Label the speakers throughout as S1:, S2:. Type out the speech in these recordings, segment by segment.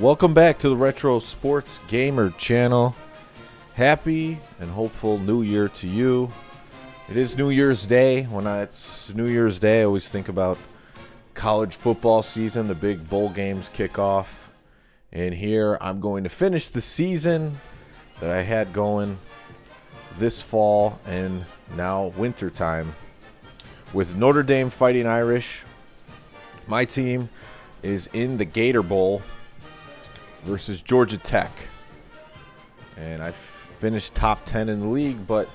S1: Welcome back to the Retro Sports Gamer channel. Happy and hopeful New Year to you. It is New Year's Day. When I, it's New Year's Day, I always think about college football season. The big bowl games kick off. And here I'm going to finish the season that I had going this fall and now winter time with Notre Dame Fighting Irish. My team is in the Gator Bowl versus Georgia Tech. And I finished top 10 in the league, but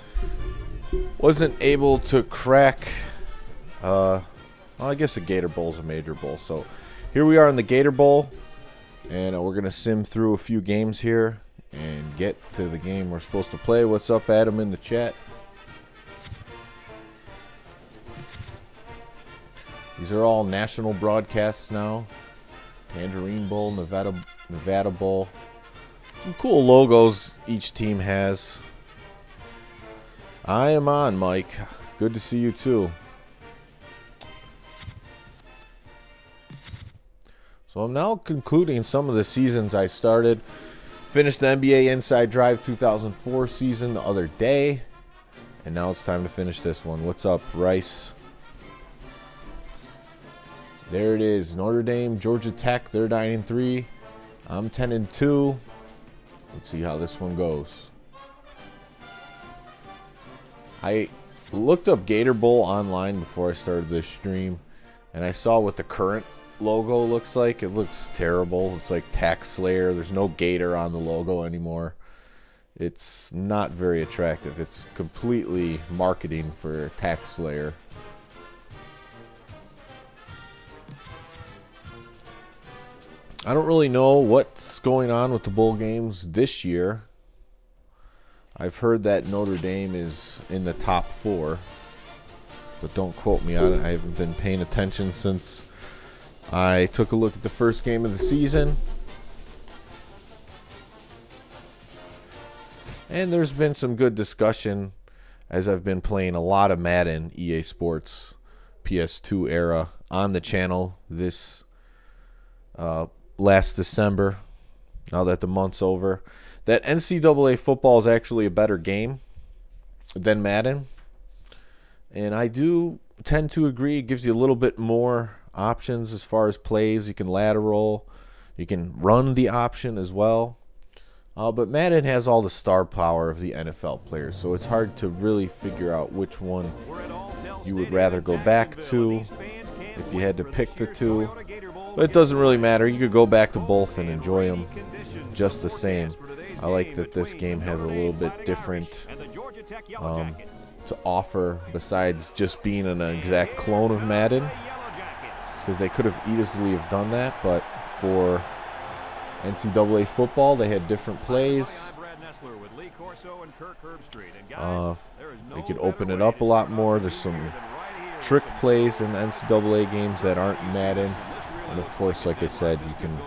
S1: wasn't able to crack. Uh, well, I guess the Gator Bowl is a major bowl. So here we are in the Gator Bowl, and uh, we're going to sim through a few games here and get to the game we're supposed to play. What's up, Adam, in the chat? These are all national broadcasts now. Tangerine Bowl, Nevada Nevada Bowl. Some cool logos each team has. I am on, Mike. Good to see you too. So I'm now concluding some of the seasons I started. Finished the NBA Inside Drive 2004 season the other day. And now it's time to finish this one. What's up, Rice? There it is. Notre Dame, Georgia Tech. They're 9 and 3. I'm 10 and 2. Let's see how this one goes. I looked up Gator Bowl online before I started this stream, and I saw what the current logo looks like. It looks terrible. It's like TaxSlayer. There's no gator on the logo anymore. It's not very attractive. It's completely marketing for TaxSlayer. I don't really know what's going on with the bowl games this year. I've heard that Notre Dame is in the top four, but don't quote me on it. I haven't been paying attention since I took a look at the first game of the season. And there's been some good discussion as I've been playing a lot of Madden EA Sports PS2 era on the channel this uh, last December, now that the month's over, that NCAA football is actually a better game than Madden. And I do tend to agree. It gives you a little bit more options as far as plays. You can lateral, you can run the option as well. Uh, but Madden has all the star power of the NFL players, so it's hard to really figure out which one you would rather go back to if you had to pick the two. But it doesn't really matter. You could go back to both and enjoy them just the same. I like that this game has a little bit different um, to offer besides just being an exact clone of Madden. Because they could have easily have done that, but for NCAA football, they had different plays. Uh, they could open it up a lot more. There's some trick plays in the NCAA games that aren't Madden. And of course, like I said, you can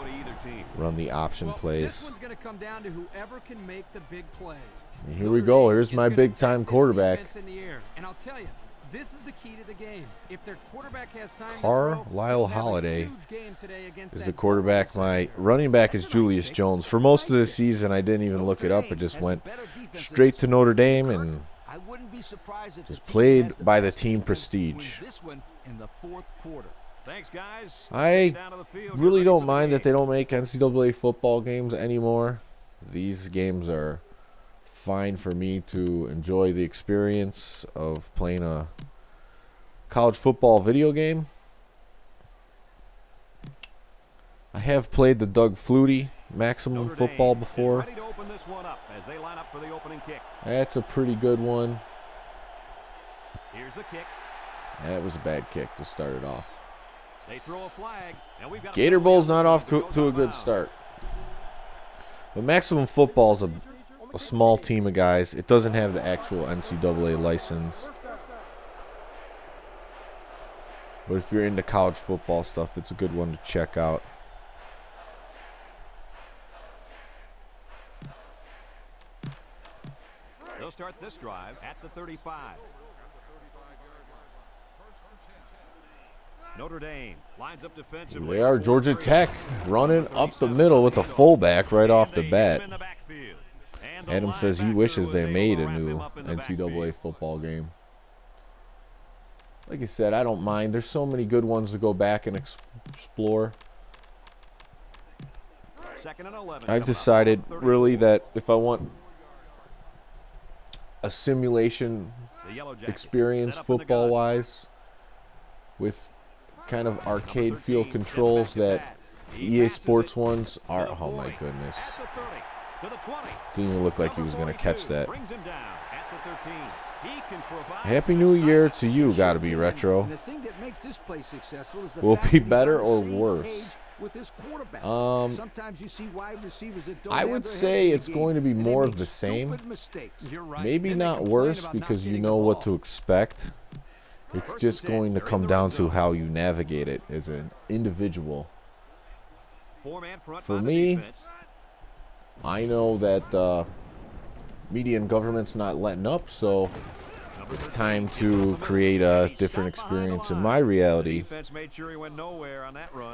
S1: run the option plays. And here we go. Here's my big time quarterback. This is the key to the game. If their quarterback has time Carlyle Holiday is the quarterback. My running back is Julius Jones. For most of the season, I didn't even look it up. I just went straight to Notre Dame and just played by the team prestige. I really don't mind that they don't make NCAA football games anymore. These games are fine for me to enjoy the experience of playing a college football video game. I have played the Doug Flutie Maximum Football before. That's a pretty good one. Here's the kick. That was a bad kick to start it off. Gator Bowl's not off to a good start. But Maximum Football is a, a small team of guys. It doesn't have the actual NCAA license. But if you're into college football stuff, it's a good one to check out. They'll start this drive at the 35. Notre Dame lines up defensive. They are Georgia Tech running up the middle with the fullback right off the bat. Adam says he wishes they made a new NCAA football game. Like I said, I don't mind. There's so many good ones to go back and explore. I've decided really that if I want a simulation experience football wise with kind of arcade feel controls that EA Sports ones are oh my goodness didn't even look like he was going to catch that Happy New Year to you, gotta be retro. Will be better or worse? Um, I would say it's going to be more of the same. Maybe not worse because you know what to expect. It's just going to come down to how you navigate it as an individual. For me, I know that uh, media and government's not letting up, so it's time to create a different experience in my reality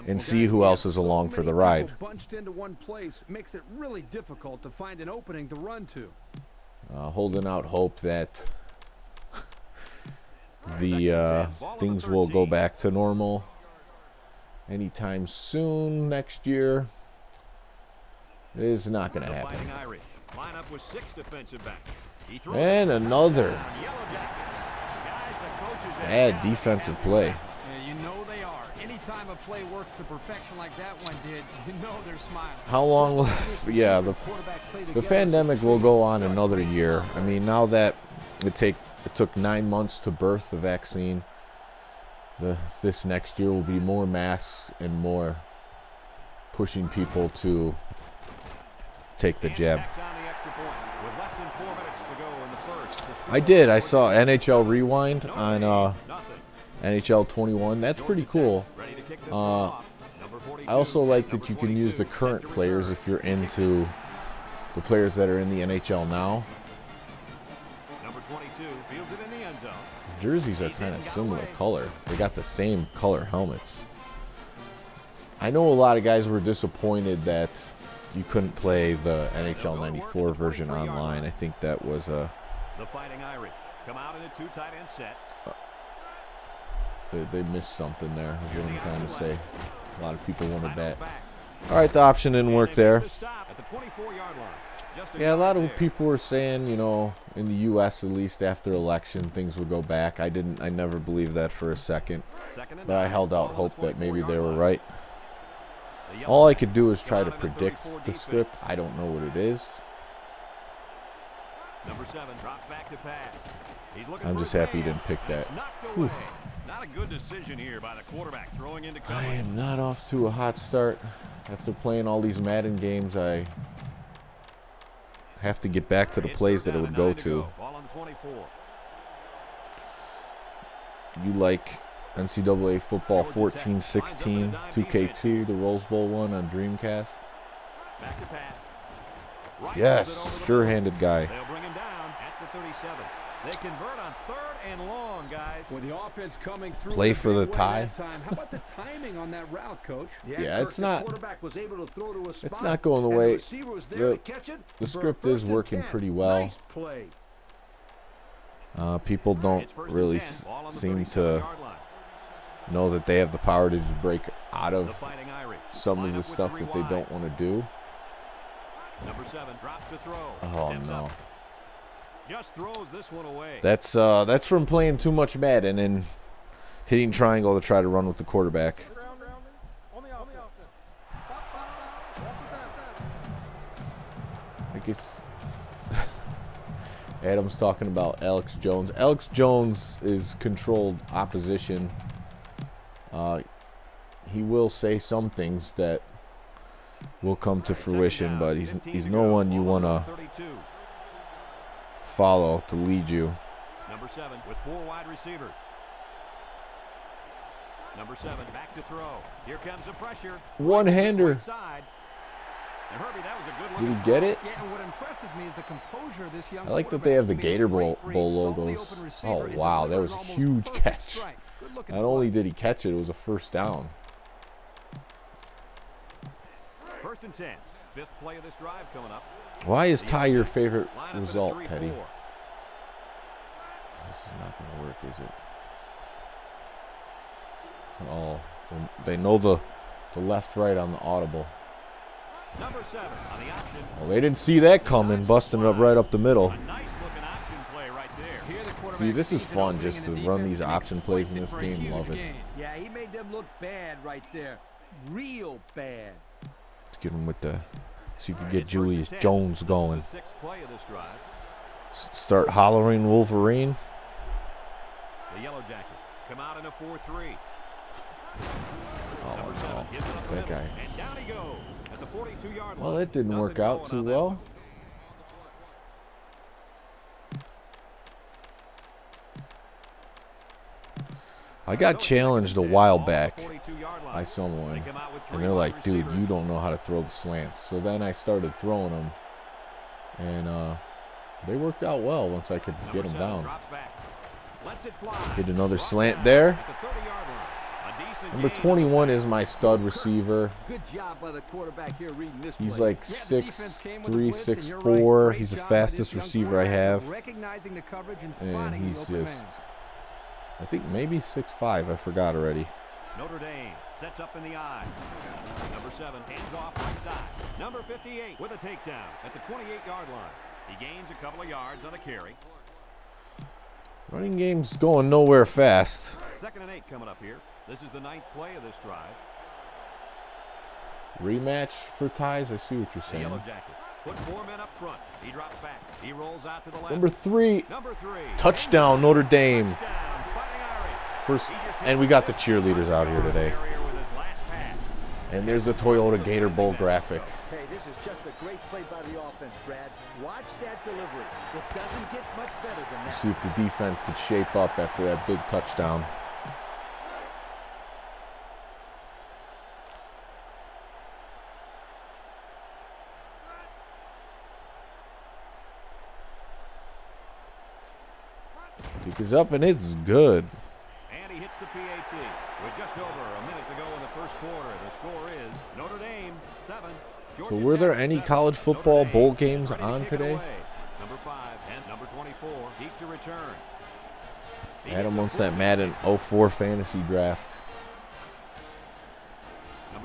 S1: and see who else is along for the ride. Uh, holding out hope that the uh, things will go back to normal anytime soon next year. It is not going to happen. And another bad defensive play.
S2: you know they are. Anytime a play works to perfection like that one did, you know they're smiling.
S1: How long will, yeah, the, the pandemic will go on another year. I mean, now that it take it took nine months to birth the vaccine, the, this next year will be more masks and more pushing people to take the jab. I did. I saw NHL Rewind on uh, NHL 21. That's pretty cool. Uh, I also like that you can use the current players if you're into the players that are in the NHL now. Jerseys are kind of similar color. They got the same color helmets. I know a lot of guys were disappointed that you couldn't play the NHL 94 version online. I think that was a the Fighting Irish come out in a two tight end set. Uh, they, they, missed something there, is what I'm trying to say. A lot of people wanted that. All right, the option didn't work there. Yeah, a lot of people were saying, you know, in the U.S. at least after election, things would go back. I didn't, I never believed that for a second, but I held out hope that maybe they were right. All I could do is try to predict the script. I don't know what it is. Number seven drops back to pass. I'm just happy he didn't pick that. Not a good decision here by the quarterback throwing into I am not off to a hot start. After playing all these Madden games, I have to get back to the plays that it would go to. You like NCAA football 14, 16, 2K2, the Rose Bowl one on Dreamcast? Yes, sure-handed guy. They convert on third and long, guys. With the offense coming through Play for the tie. How about the timing on that route, coach? Yeah, yeah it's not. it's not going the way. The, the, the script is working pretty well. Nice uh, people don't really seem to know that they have the power to just break out of some of the stuff that they don't want to do. Oh no. Just throws this one away. That's uh, that's from playing too much Madden and then hitting triangle to try to run with the quarterback. I guess Adam's talking about Alex Jones. Alex Jones is controlled opposition. Uh, he will say some things that will come to fruition, but he's he's no one you want to follow to lead you. Number seven with four wide receivers. Number seven back to throw. Here comes the pressure. One hander. Did he get it? I like that they have the Gator Bowl, Bowl logos. Oh, wow. That was a huge catch. Not only did he catch it, it was a first down.
S3: First and 10. Fifth play of this drive coming up.
S1: Why is tie your favorite
S3: Line up in a
S1: result, Teddy? This is not going to work, is it? Oh, they know the the left right on the audible.
S3: Number seven on the option.
S1: Well, they didn't see that coming, busting it up right up the middle.
S3: A nice looking option play right there.
S2: Here the quarterback
S1: See, this is fun just to run these option plays in this game. Love it.
S4: Yeah, he made them look bad right there. Real bad.
S1: Let's get him with the. See if you
S3: All right,
S1: get
S3: it's first and
S1: Julius Jones going.
S3: the sixth play of this drive.
S1: S- Start hollering Wolverine.
S3: The Yellow Jackets come out in a 4-3.
S1: Oh no,
S3: gives it up the
S1: that guy.
S3: And down he goes at the 42-yard line.
S1: Well, that didn't work out too well. I got challenged a
S3: second and 10,
S1: while
S3: ball at the
S1: back
S3: 42-yard
S1: by someone,
S3: They come out with
S1: and they're like, "Dude, you don't know how to throw the slants." So then I started throwing them, and uh, they worked out well once I could get them down.
S3: drops back. Lets it fly.
S1: Hit another slant there.
S3: at the 30-yard line. A decent
S1: Number 21 is my stud receiver.
S4: Good job by the quarterback here reading this
S1: He's like
S2: Yeah, the
S1: six
S2: defense came with the
S1: three, six
S2: and you're right.
S1: four. He's the
S2: job by this
S1: fastest receiver I have,
S2: of Recognizing the coverage and
S1: and he's just. I think maybe six five. I forgot already.
S3: Notre Dame sets up in the eye. Number seven hands off right side. Number 58 with a takedown at the 28-yard line. He gains a couple of yards on the carry.
S1: Running game's going nowhere fast.
S3: Second and eight coming up here. This is the ninth play of this drive.
S1: Rematch for ties. I see what you're
S3: The Yellow
S1: saying.
S3: Jacket put four men up front. He drops back. He rolls out to the left.
S1: Number three,
S3: Number three.
S1: touchdown Notre Dame.
S3: Touchdown.
S1: First, and we got the cheerleaders out here today.
S3: Carrier with his last pass.
S1: And there's the Toyota Gator Bowl graphic.
S4: Hey, this is just a great play by the offense, Brad. Watch that delivery. It doesn't get much better than that.
S1: See if the defense could shape up after that big touchdown. Is up and it's good.
S3: And he hits the PAT. With just over a minute to go in the first quarter, the score is Notre Dame 7. Georgia
S1: were there any college football bowl games on today?
S3: away. Number 5 and number 24 to return.
S1: Adam wants that Madden 04 fantasy draft.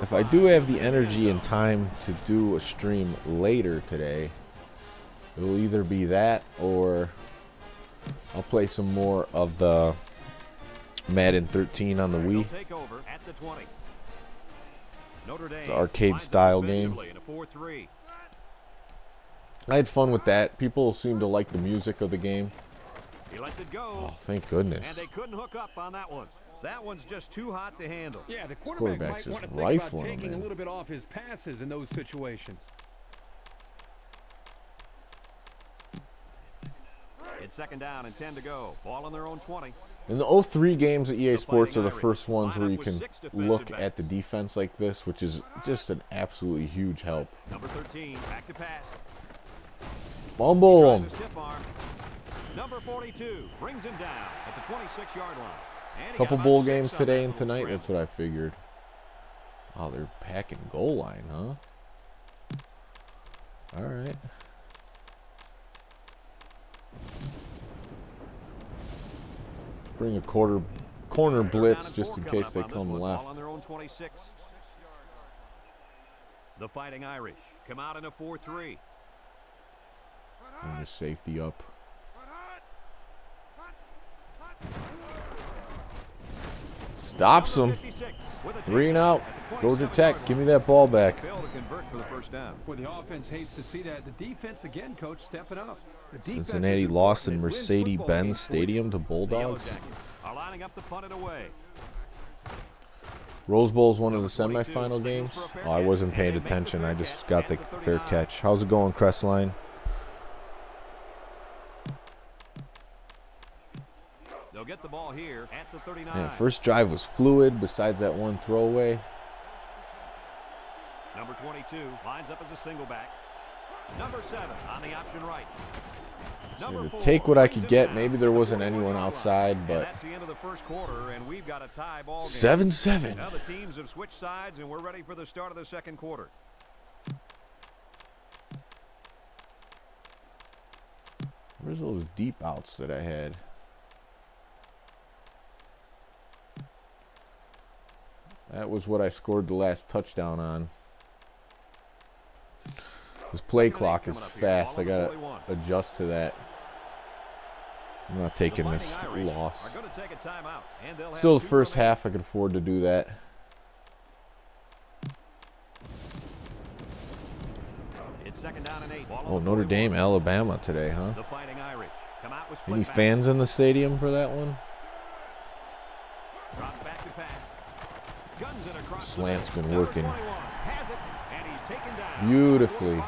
S1: If I do have the energy and time to do a stream later today, it will either be that or I'll play some more of the Madden 13 on the Wii.
S3: take over at the 20. Notre Dame
S1: The arcade style game.
S3: Defensively in a 4-3.
S1: I had fun with that. People seem to like the music of the game.
S3: He lets it go.
S1: Oh, thank goodness.
S3: And they couldn't hook up on that one. That one's just too hot to handle.
S2: Yeah, the quarterback
S1: quarterback's
S2: might want to
S1: just
S2: think
S1: rifling
S2: about
S1: 'em,
S2: taking a little bit off his passes in those situations.
S3: It's second down and 10 to go. Ball on their own 20.
S1: And the 03 games at EA Sports are the first ones where you can look at the defense like this, which is just an absolutely huge help.
S3: Number 13, back to pass. A. Number 42 brings him down at the 26-yard line.
S1: Couple bowl games today and tonight. That's what I figured. Oh, they're packing goal line, huh? All right. Bring a quarter corner blitz just in case they come left.
S3: on their own 26. The Fighting Irish come out in a 4-3.
S1: Bring the safety up. Stops
S3: Number
S1: him.
S3: 56
S1: Three and out.
S3: at the
S1: Georgia Tech, give me that ball back.
S3: Failed to convert for the.
S2: Well, the offense hates to see that. The defense, again, coach, stepping up.
S4: The defense
S1: Cincinnati lost in
S4: important. It wins football
S1: Mercedes-Benz
S4: games for you.
S1: Stadium to Bulldogs.
S3: Jackets are lining up to punt it away.
S1: Rose Bowl is one of the semifinal games.
S3: for a fair
S1: Oh, I wasn't paying
S3: they make the
S1: attention. I just got the
S3: the
S1: fair catch. How's it going, Crestline?
S3: They'll get the ball here at the 39.
S1: Man, first drive was fluid. Besides that one throwaway,
S3: Number 22 lines up as a single back. Number seven on the option right. Four,
S1: take what I could get. Maybe there wasn't anyone outside, but seven seven.
S3: Now the teams have switched sides, and we're ready for the start of the second quarter.
S1: Where's those deep outs that I had? That was what I scored the last touchdown on. This play
S3: Second and eight
S1: clock is
S3: coming up here.
S1: fast. I gotta adjust to that. I'm not taking this loss.
S3: are gonna take a timeout, and they'll have
S1: Still, the first half I could afford to do that.
S3: It's second down and eight.
S1: Oh, Notre Dame, Alabama today, huh?
S3: The Fighting Irish come out with split
S1: Any fans in the stadium for that one?
S3: Drops back to pass. Guns it across
S1: Slant's been working
S3: 21 has it, and he's taken down.
S1: Beautifully.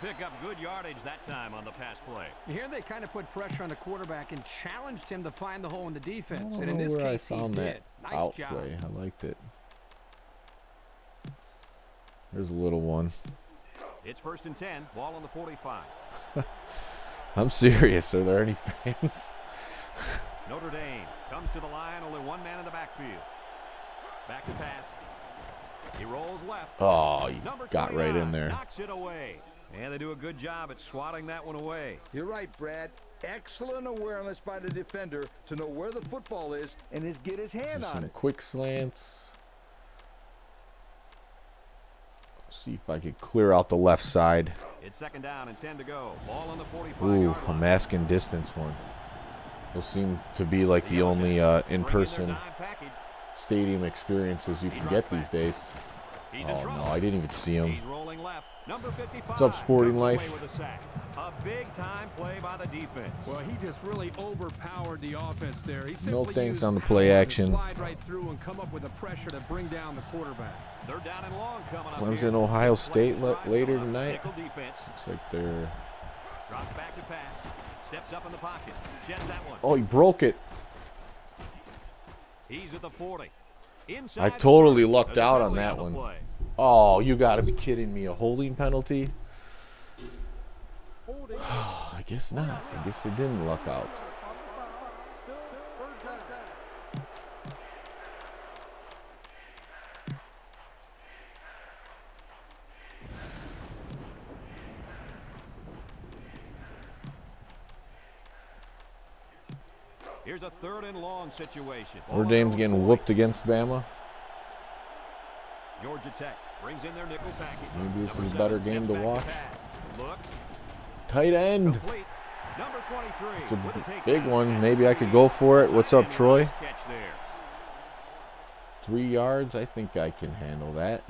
S3: 45-yard line. They pick up good yardage that time on the pass play.
S2: Here they kind of put pressure on the quarterback and challenged him to find the hole in the defense. And in this case, he
S1: found
S2: did.
S1: that
S2: Nice
S1: out
S2: job.
S1: play. I liked it. There's a little one.
S3: It's first and 10. Ball on the 45.
S1: I'm serious. Are there any fans?
S3: Notre Dame comes to the line. Only one man in the backfield. Back to pass. He rolls left.
S1: Oh, you got right in there.
S3: Knocks it away. And they do a good job at swatting that one away.
S4: You're right, Brad. Excellent awareness by the defender to know where the football is and his get his hand
S1: Just
S4: on
S1: some
S4: it.
S1: quick slants. See if I could clear out the left side.
S3: It's second down and 10 to go. Ball on the 45
S1: Ooh,
S3: yard
S1: a
S3: line.
S1: masking distance one. Those seem to be like the only uh,
S3: in their
S1: in-person stadium experiences you can get these days. Oh no, I didn't even see him. What's up, Sporting Life?
S3: A, big time play by the defense.
S2: Well, he just really overpowered the offense there. He
S1: No
S2: simply
S1: thanks on the play action.
S2: Slide right through and come up with the pressure to bring down the quarterback.
S3: They're down and long coming
S1: Clemson,
S3: here.
S1: Ohio State le- later tonight. Looks like they're.
S3: Drops back to pass. Steps up in the pocket. Sheds that one.
S1: Oh, he broke it.
S3: He's at the 40. Inside
S1: I totally lucked out on that
S3: the
S1: one. Oh, you got to be kidding me! A holding penalty? I guess not. I guess it didn't luck out.
S3: Here's a third and long situation.
S1: Notre Dame's getting whooped against Bama.
S3: Georgia Tech brings in their nickel package.
S1: Maybe this
S3: Number
S1: is a better game to watch.
S3: Look,
S1: Tight end.
S3: complete. Number 23.
S1: It's a
S3: with the
S1: b-
S3: takedown.
S1: big one. Maybe I could go for it. What's up, Troy?
S3: nice Catch there.
S1: Three yards. I think I can handle that.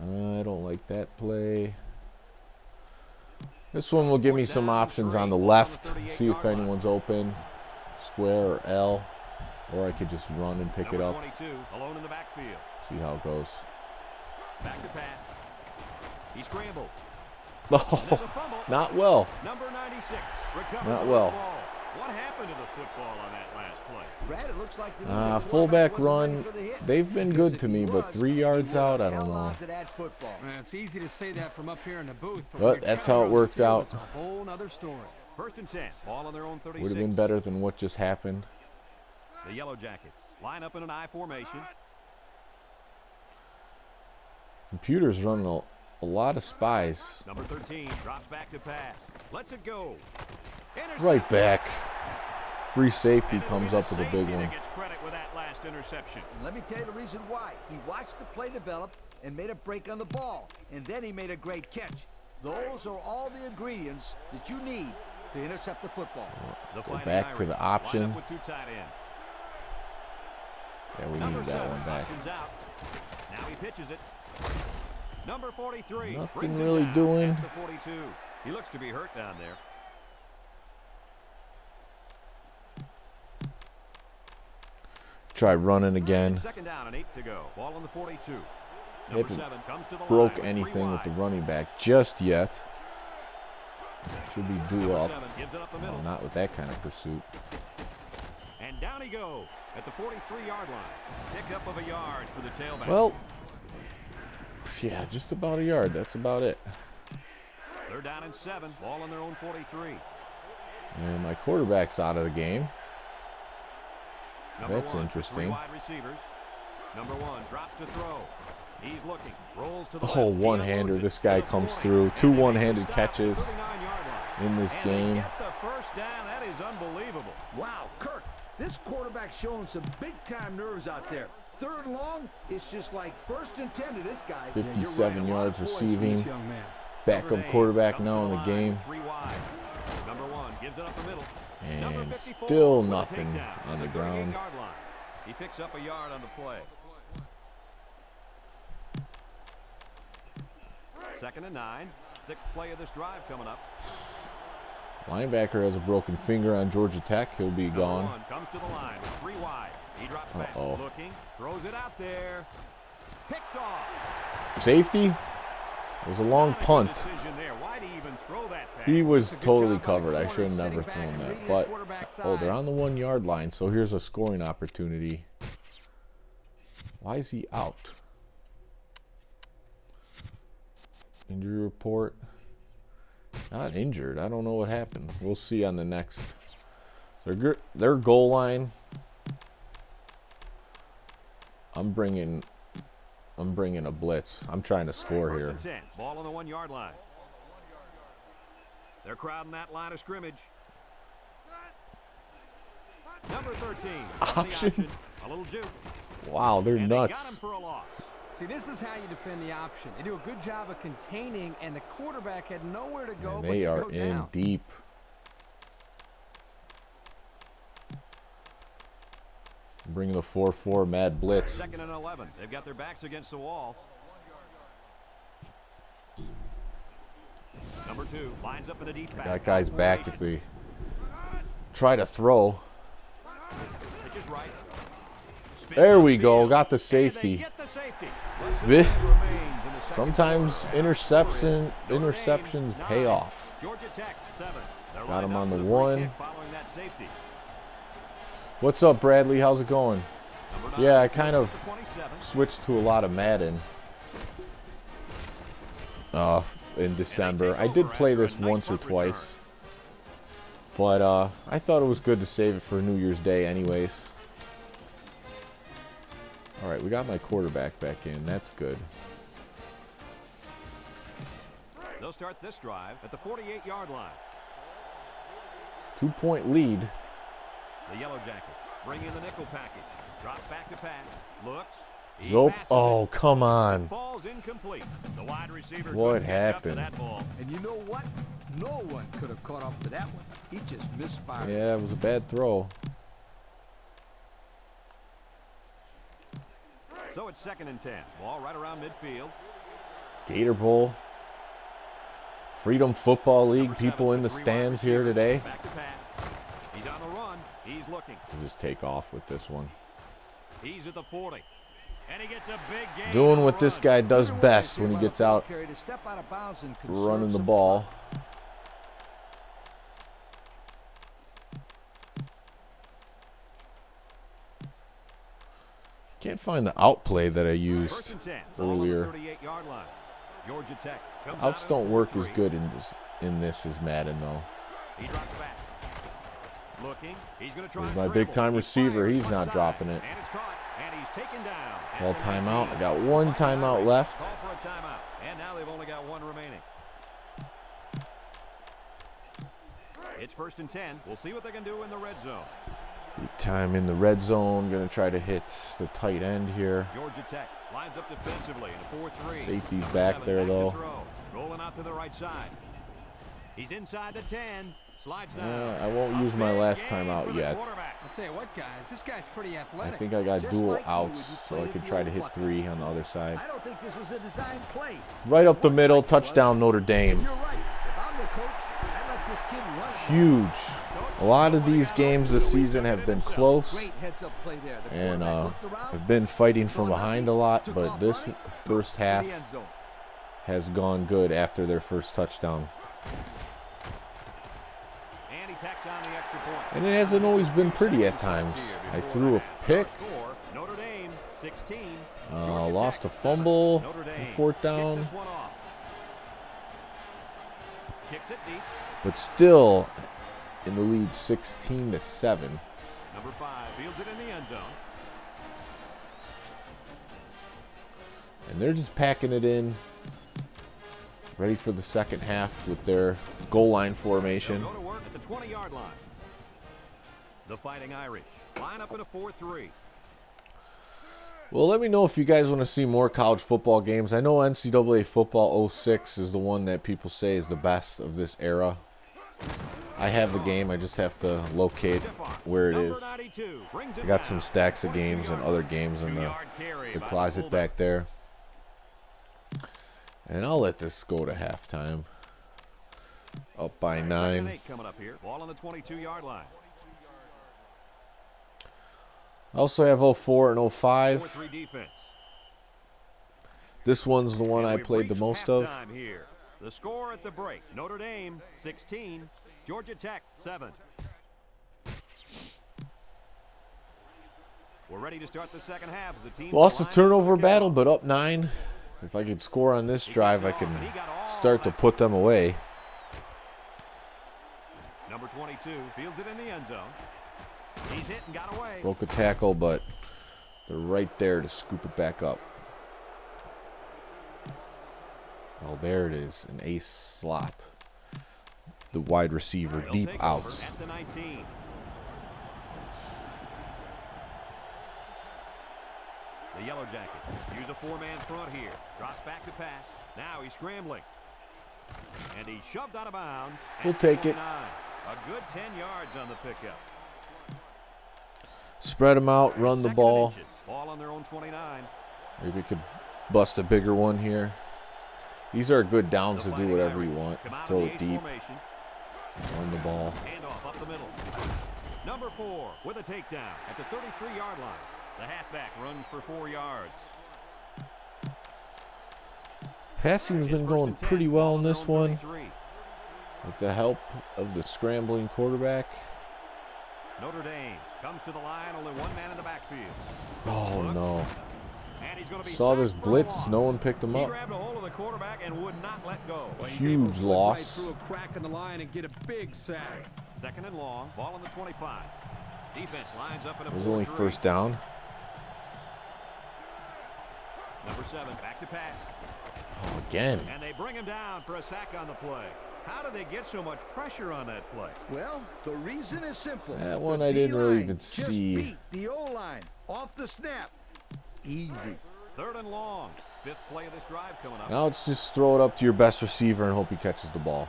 S1: I don't like that play. This one will give me some options on the left. See if anyone's open. Square or L. Or I could just run and pick it up.
S3: alone in the backfield.
S1: See how it goes.
S3: Back to pass. He scrambled.
S1: Oh, not well.
S3: Number 96
S1: Not well.
S3: What happened to the football on that last play?
S4: Brad, it looks like the
S1: Uh,
S4: quarterback
S1: fullback run.
S4: the.
S1: They've been good to me, but three yards out, I don't know.
S4: on to that football.
S2: Man, it's easy to say that from up here in the booth, but,
S1: But that's how it worked out.
S2: A whole nother story.
S3: First and 10. Ball on their own 36.
S1: Would have been better than what just happened.
S3: The Yellow Jackets line up in an I formation.
S1: Computer's running a, a lot of spies.
S3: Number 13 drops back to pass. Lets it go.
S1: Right back. Free safety comes up with a big one.
S3: credit with that last interception.
S4: Let me tell you the reason why. He watched the play develop and made a break on the ball. And then he made a great catch. Those are all the ingredients that you need to intercept the football.
S3: The
S1: Go
S3: Fighting
S1: back to
S3: Irish
S1: the
S3: line
S1: option.
S3: up with two tight ends.
S1: Yeah, we
S3: Number
S1: needed that one back.
S3: Now he pitches it. Number 43.
S1: Nothing really
S3: down
S1: doing.
S3: 42. He looks to be hurt down there.
S1: Try running again.
S3: Second down and eight to go. Ball on the 42.
S1: They haven't
S3: seven comes to the
S1: broke anything with the running back just yet. Should be due up.
S3: seven gives it up
S1: Well, not with that kind of pursuit.
S3: And down he goes at the 43-yard line. Pick up of a yard for the tailback.
S1: Well, yeah, just about a yard. That's about it.
S3: They're down in seven. Ball on their own 43.
S1: And my quarterback's out of the game.
S3: Number
S1: That's
S3: one,
S1: interesting.
S3: Three wide receivers. Number one drops to throw. He's looking. Rolls to the
S1: Oh,
S3: left. He
S1: one-hander. This guy comes
S3: 40.
S1: through. Two one-handed catches in this
S3: And
S1: game.
S3: get the first down. That is unbelievable.
S4: Wow, Kirk, this quarterback's showing some big-time nerves out there. Third and long, it's just like first and ten to this guy.
S1: 57 yards receiving.
S2: this young man.
S1: Backup
S3: eight
S1: quarterback now in the game.
S3: Number one gives it up the middle.
S1: And still nothing on the ground.
S3: He picks up a yard on the play. Second and nine. Sixth play of this drive coming up.
S1: Linebacker has a broken finger on Georgia Tech. He'll be gone.
S3: comes to the line three wide. He drops
S1: Uh-oh.
S3: looking, throws it out there. Picked off.
S1: Safety? It was a long
S3: Not a good
S1: punt.
S3: decision there. Why'd he even throw that pass?
S1: He was totally
S2: job by the
S1: covered. I should have never
S2: back
S1: thrown that. But oh, they're on the one yard line. So here's a scoring opportunity. Why is he out? Injury report. Not injured. I don't know what happened. We'll see on the next. Their their goal line. I'm bringing. I'm bringing a blitz. I'm trying to score here.
S3: 10. Ball on the one yard line. They're crowding that line of scrimmage. Number 13. on
S1: Option.
S3: A little juke.
S1: Wow, they're
S3: And they got him
S1: nuts.
S3: For a loss.
S2: See, this is how you defend the option. They do a good job of containing, and the quarterback had nowhere to go
S1: And
S2: but
S1: they
S2: to
S1: are
S2: go
S1: in
S2: down.
S1: deep. Bring the 4-4 Mad Blitz.
S3: Second and 11. They've got their backs against the wall. Number two lines up in the deep back.
S1: That guy's back if they try to throw.
S3: Right.
S1: There we go, got the safety. Sometimes interception interceptions pay off. Got him on the one. What's up, Bradley? How's it going? Yeah, I kind of switched to a lot of Madden. Uh, in December, I did play this once or twice, but uh, I thought it was good to save it for New Year's Day, anyways. All right, we got my quarterback back in. That's good.
S3: They'll start this drive at the 48-yard line.
S1: Two point lead.
S3: The Yellow Jackets bring in the nickel package. Drop back to pass. Looks. He
S1: Nope. Oh, come on.
S3: Falls incomplete. The wide receiver
S1: What
S3: couldn't up to
S1: happened?
S3: that ball.
S4: And you know what? No one could have caught up to that one. He just misfired.
S1: Yeah, it was a bad throw.
S3: So it's second and 10. Ball right around midfield.
S1: Gator Bowl. Freedom Football League.
S3: Number
S1: people in the stands here today.
S3: To. He's on the run. He's looking.
S1: We'll just take off with this one.
S3: He's at the 40. And he gets a big gain
S1: Doing what this guy does
S4: Wonder what I
S1: best when he gets out
S4: carrier to step out of bounds and conserve
S1: running the
S4: some
S1: ball. Can't find the outplay that I used
S3: and 10. Ball on the
S1: earlier.
S3: 38-yard line. Georgia Tech comes out
S1: Outs don't work as good in this in this as Madden though.
S3: He drops back. Looking. He's going to try
S1: my big time receiver. He's not dropping it.
S3: And it's caught. And he's taken down.
S1: Call timeout. I got one timeout left.
S3: Call for a timeout. And now they've only got one remaining. It's first and 10. We'll see what they can do in the red zone.
S1: Big time in the red zone. Gonna try to hit the tight end here.
S3: Georgia Tech lines up defensively in a 4-3.
S1: Safety's
S3: Number
S1: back
S3: seven
S1: there,
S3: to
S1: though.
S3: throw. Rolling out to the right side. He's inside the 10. Slides down.
S1: Uh, I won't use my last
S3: gain
S1: timeout
S3: for the
S1: yet.
S2: I'll tell you what, guys, this guy's pretty
S1: I think I got
S4: Just
S1: dual
S4: like
S1: outs,
S4: you
S1: so I could try to hit three on the other side.
S4: I don't think this was a design play.
S1: Right up the middle,
S4: like it was.
S1: touchdown Notre Dame.
S4: Right. If I'm the coach, I let this kid run. it.
S1: Huge. A lot of these games this season have been close
S4: Great heads-up play there. The
S1: and uh, have been fighting from behind a lot, but this first half has gone good after their first touchdown.
S3: And he tacks on the extra point.
S1: And it hasn't always been pretty at times. I threw a pick,
S3: Score, Notre Dame 16.
S1: uh, lost a fumble,
S3: 7.
S1: On fourth down,
S3: this one off. Kicks it deep.
S1: but still in the lead 16 to 7.
S3: Number five fields it in the end zone.
S1: And they're just packing it in. Ready for the second half with their goal line formation.
S3: They'll go to work at the 20-yard line. The Fighting Irish line up in a 4-3.
S1: Well, let me know if you guys want to see more college football games. I know NCAA Football 06 is the one that people say is the best of this era. I have the game. I just have to locate where it is.
S3: 92 brings it
S1: I got some stacks of games and other games in the, the closet back there. And I'll let this go to halftime. Up by nine.
S3: coming up here. Ball on the 22-yard line.
S1: I also have 04 and 05. This one's the one I played the most of.
S3: The score at the break. Notre Dame 16, Georgia Tech 7. We're ready to start the second half as the team
S1: Lost a turnover battle, but up nine. If I could score on this drive, I can start to put them away.
S3: Number 22 fields it in the end zone. He's hit and got away.
S1: Broke a tackle, but they're right there to scoop it back up. Oh, there it is. An ace slot. The wide receiver deep outs.
S3: The Yellow Jacket use a four-man front here. Drops back to pass. Now he's scrambling. And he's shoved out of bounds.
S1: We'll take it.
S3: 29. A good 10 yards on the pickup.
S1: Spread them out, run the ball.
S3: Ball on their own 29.
S1: Maybe we could bust a bigger one here. These are good downs to do whatever you want. Throw it deep, run the ball.
S3: Handoff up the middle. Number four with a takedown at the 33-yard line. The halfback runs for four yards.
S1: Passing's been going pretty well in this one with the help of the scrambling quarterback.
S3: Notre Dame comes to the line, only one man in the backfield.
S1: Oh no.
S3: And he's going to be
S1: Saw this blitz, no one picked him up.
S3: grabbed a hold of the quarterback and would not let go.
S2: Well, he's able
S1: Huge
S2: slip Right
S1: loss.
S2: a crack in the line and get a big sack.
S3: Second and long, ball on the 25. Defense lines up in a
S1: It was only
S3: 4-3.
S1: first down.
S3: Number seven, back to pass.
S1: Oh, again.
S3: And they bring him down for a sack on the play. How do they get so much pressure on that play?
S4: Well, the reason is simple.
S1: That
S4: The
S1: one I didn't really
S4: D-line
S1: even
S4: just
S1: see.
S4: beat the O-line off the snap. Easy.
S3: Third and long. Fifth play of this drive coming up.
S1: Now it's just throw it up to your best receiver and hope he catches the ball.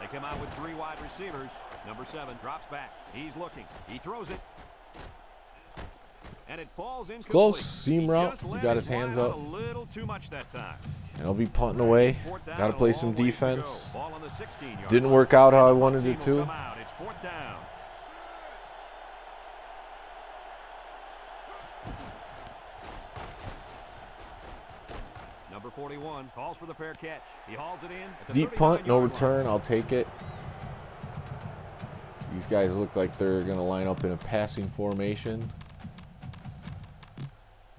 S3: They come out with three wide receivers. Number seven drops back. He's looking. He throws it. And it falls incomplete.
S1: close. Seam route. He got his hands up.
S3: A little too much that time.
S1: And I'll be punting away. Got to play some
S3: ways to go.
S1: defense.
S3: Ball on the 16-yard
S1: Didn't work out how I
S3: And the
S1: wanted
S3: team
S1: it
S3: will
S1: to.
S3: come out. It's fourth down. Number 41 calls for the fair catch. He hauls it in.
S1: Deep punt, no
S3: 39-yard line.
S1: return. I'll take it. These guys look like they're going to line up in a passing formation.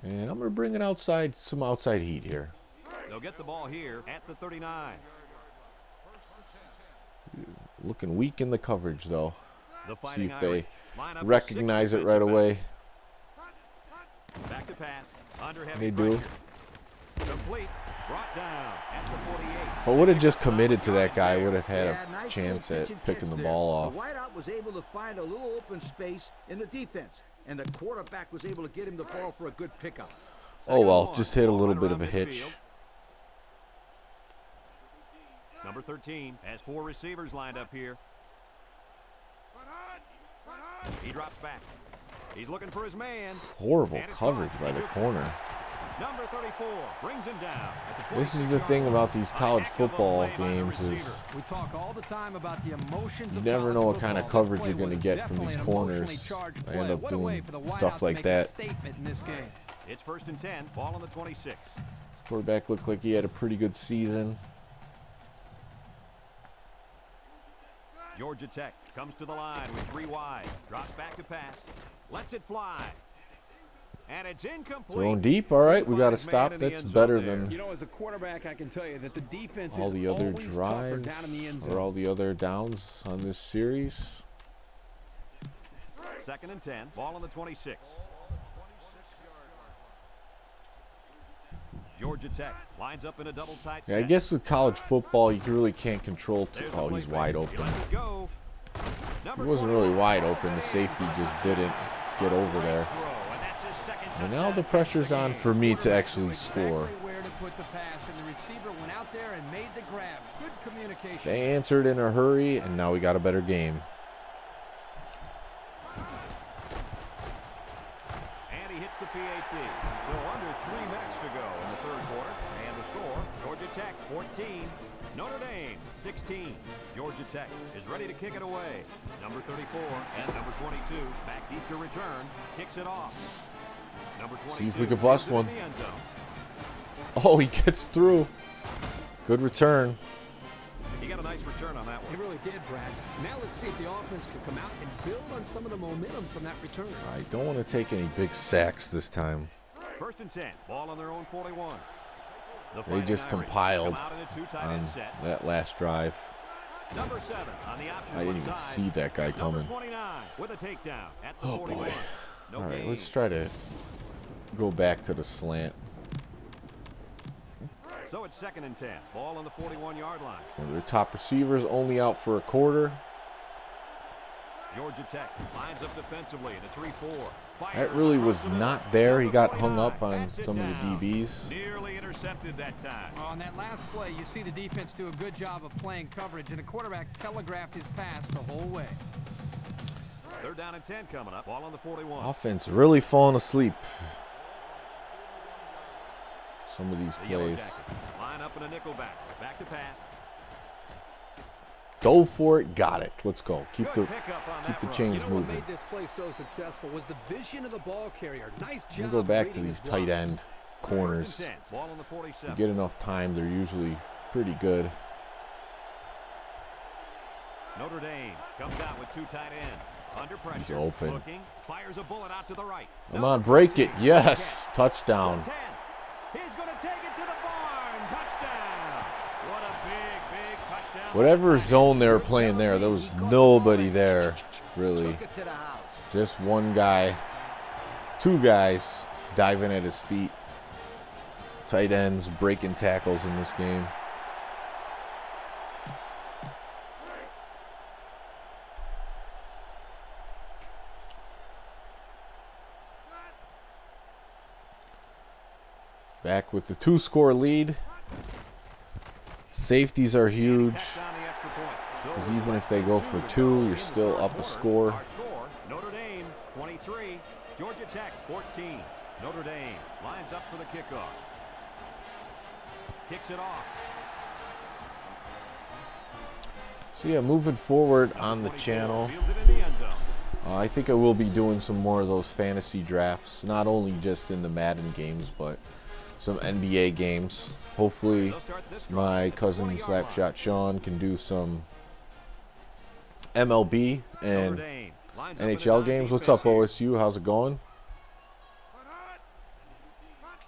S1: And I'm going to bring it outside, some outside heat here.
S3: They'll get the ball here at the 39.
S1: Looking weak in the coverage, though.
S3: The
S1: See if they
S3: Irish line up with
S1: recognize it right away.
S3: Back to pass. Under heavy
S1: They do.
S3: Complete. Brought down at the 48.
S1: If I would have just committed to that guy, I would have had a chance at picking the ball off.
S4: The wideout was able to find a little open space in the defense, and the quarterback was able to get him the ball for a good pickup.
S1: Oh well, just hit a little bit of a hitch.
S3: Number 13 has four receivers lined up here. He drops back. He's looking for his man.
S1: Horrible coverage by the corner.
S3: Number 34 brings him down.
S1: This is the thing about these college
S3: heck of a
S1: football
S3: play by the
S1: games is.
S2: We talk all the time about the emotions
S1: You never know what kind of coverage you're gonna get from these corners. I end up
S2: What a way
S1: doing stuff like that.
S2: A statement in this game.
S3: It's first and 10. Ball on the 26.
S1: Quarterback looked like he had a pretty good season.
S3: Georgia Tech comes to the line with three wide. Drops back to pass. Lets it fly. And it's incomplete.
S1: Thrown deep. All right, we got to stop. That's better than
S2: You know, as a quarterback, I can tell you that the defense
S1: all the other drives
S2: down in the end
S1: or all the other downs on this series.
S3: Second and 10. Ball on the 26. Georgia Georgia Tech lines up in a double tight
S1: Yeah, I guess with college football, you really can't control. T-
S3: There's the
S1: oh, he's wide open.
S3: it.
S1: He wasn't really wide open. The safety just didn't get over there.
S3: Throw, and that's his second
S1: And now the pressure's on for me to actually score.
S2: Exactly where to put the pass, and the receiver went out there and made the grab. Good communication.
S1: They answered in a hurry, and now we got a better game.
S3: And he hits the PAT. So under three minutes to go in the third quarter. And the score, Georgia Tech 14, Notre Dame 16. Georgia Tech is ready to kick it away. Number 34 and number 22 back deep to return. Kicks it off. Number 22.
S1: See if we can bust
S3: puts it in
S1: one.
S3: the end zone.
S1: Oh, he gets through. Good return.
S3: He got a nice return on that one.
S2: He really did, Brad. Now let's see if the offense can come out and build on some of the momentum from that return.
S1: I don't want to take any big sacks this time.
S3: First and 10. Ball on their own 41. The
S1: They just compiled
S3: come out in a two tight
S1: on
S3: set.
S1: that last drive.
S3: Number seven on the option
S1: I didn't even
S3: side.
S1: see that guy
S3: Number
S1: coming.
S3: with a takedown at the
S1: Oh
S3: 41.
S1: boy.
S3: No
S1: All right,
S3: gain.
S1: let's try to go back to the slant.
S3: So it's second and 10. Ball on the 41 yard line.
S1: One of their top receivers only out for a quarter.
S3: Georgia Tech lines up defensively in a 3-4.
S1: That really was not there. He got hung up on some of the DBs.
S3: Nearly intercepted that time.
S2: On that last play, you see the defense do a good job of playing coverage, and the quarterback telegraphed his pass the whole way.
S3: Third down and 10 coming up. Ball on the 41.
S1: Offense really falling asleep. Some of these
S3: The
S1: plays.
S3: Line up in a nickel back. Back to pass.
S1: Go for it. Got it. Let's go. Keep
S3: Good
S1: the keep the chains
S2: You know what
S1: moving.
S2: made this play so successful was the vision of the ball carrier. Nice job.
S1: gonna go back to these tight
S2: blocks.
S1: end corners.
S3: First and 10. Ball on the
S1: If
S3: 47.
S1: you get enough time, they're usually pretty good.
S3: Notre Dame comes out with two tight ends. Under pressure.
S1: open.
S3: Looking. Fires a bullet out to the right.
S1: Come
S3: Number
S1: on, break it. Yes, touchdown.
S3: He's going to take it to the barn. Touchdown. What a big, big touchdown.
S1: Whatever zone they were playing there, there was nobody there, really.
S4: Took it to the house.
S1: Just one guy, two guys diving at his feet. Tight ends breaking tackles in this game. Back with the two score lead. Safeties are huge.
S3: Tack down the extra point. So
S1: 'Cause
S3: with
S1: even if they go for two, you're still up a score.
S3: Notre Dame 23, Georgia Tech 14. Notre Dame lines up for the kickoff. Kicks it off.
S1: So yeah, moving forward on the channel,
S3: Fields it in the end zone.
S1: uh, I think I will be doing some more of those fantasy drafts, not only just in the Madden games, but some NBA games. Hopefully,
S3: They'll start this drive
S1: my cousin Slapshot Sean can do some MLB and
S3: Dame lines up in a
S1: NHL games. What's up. OSU? How's it going?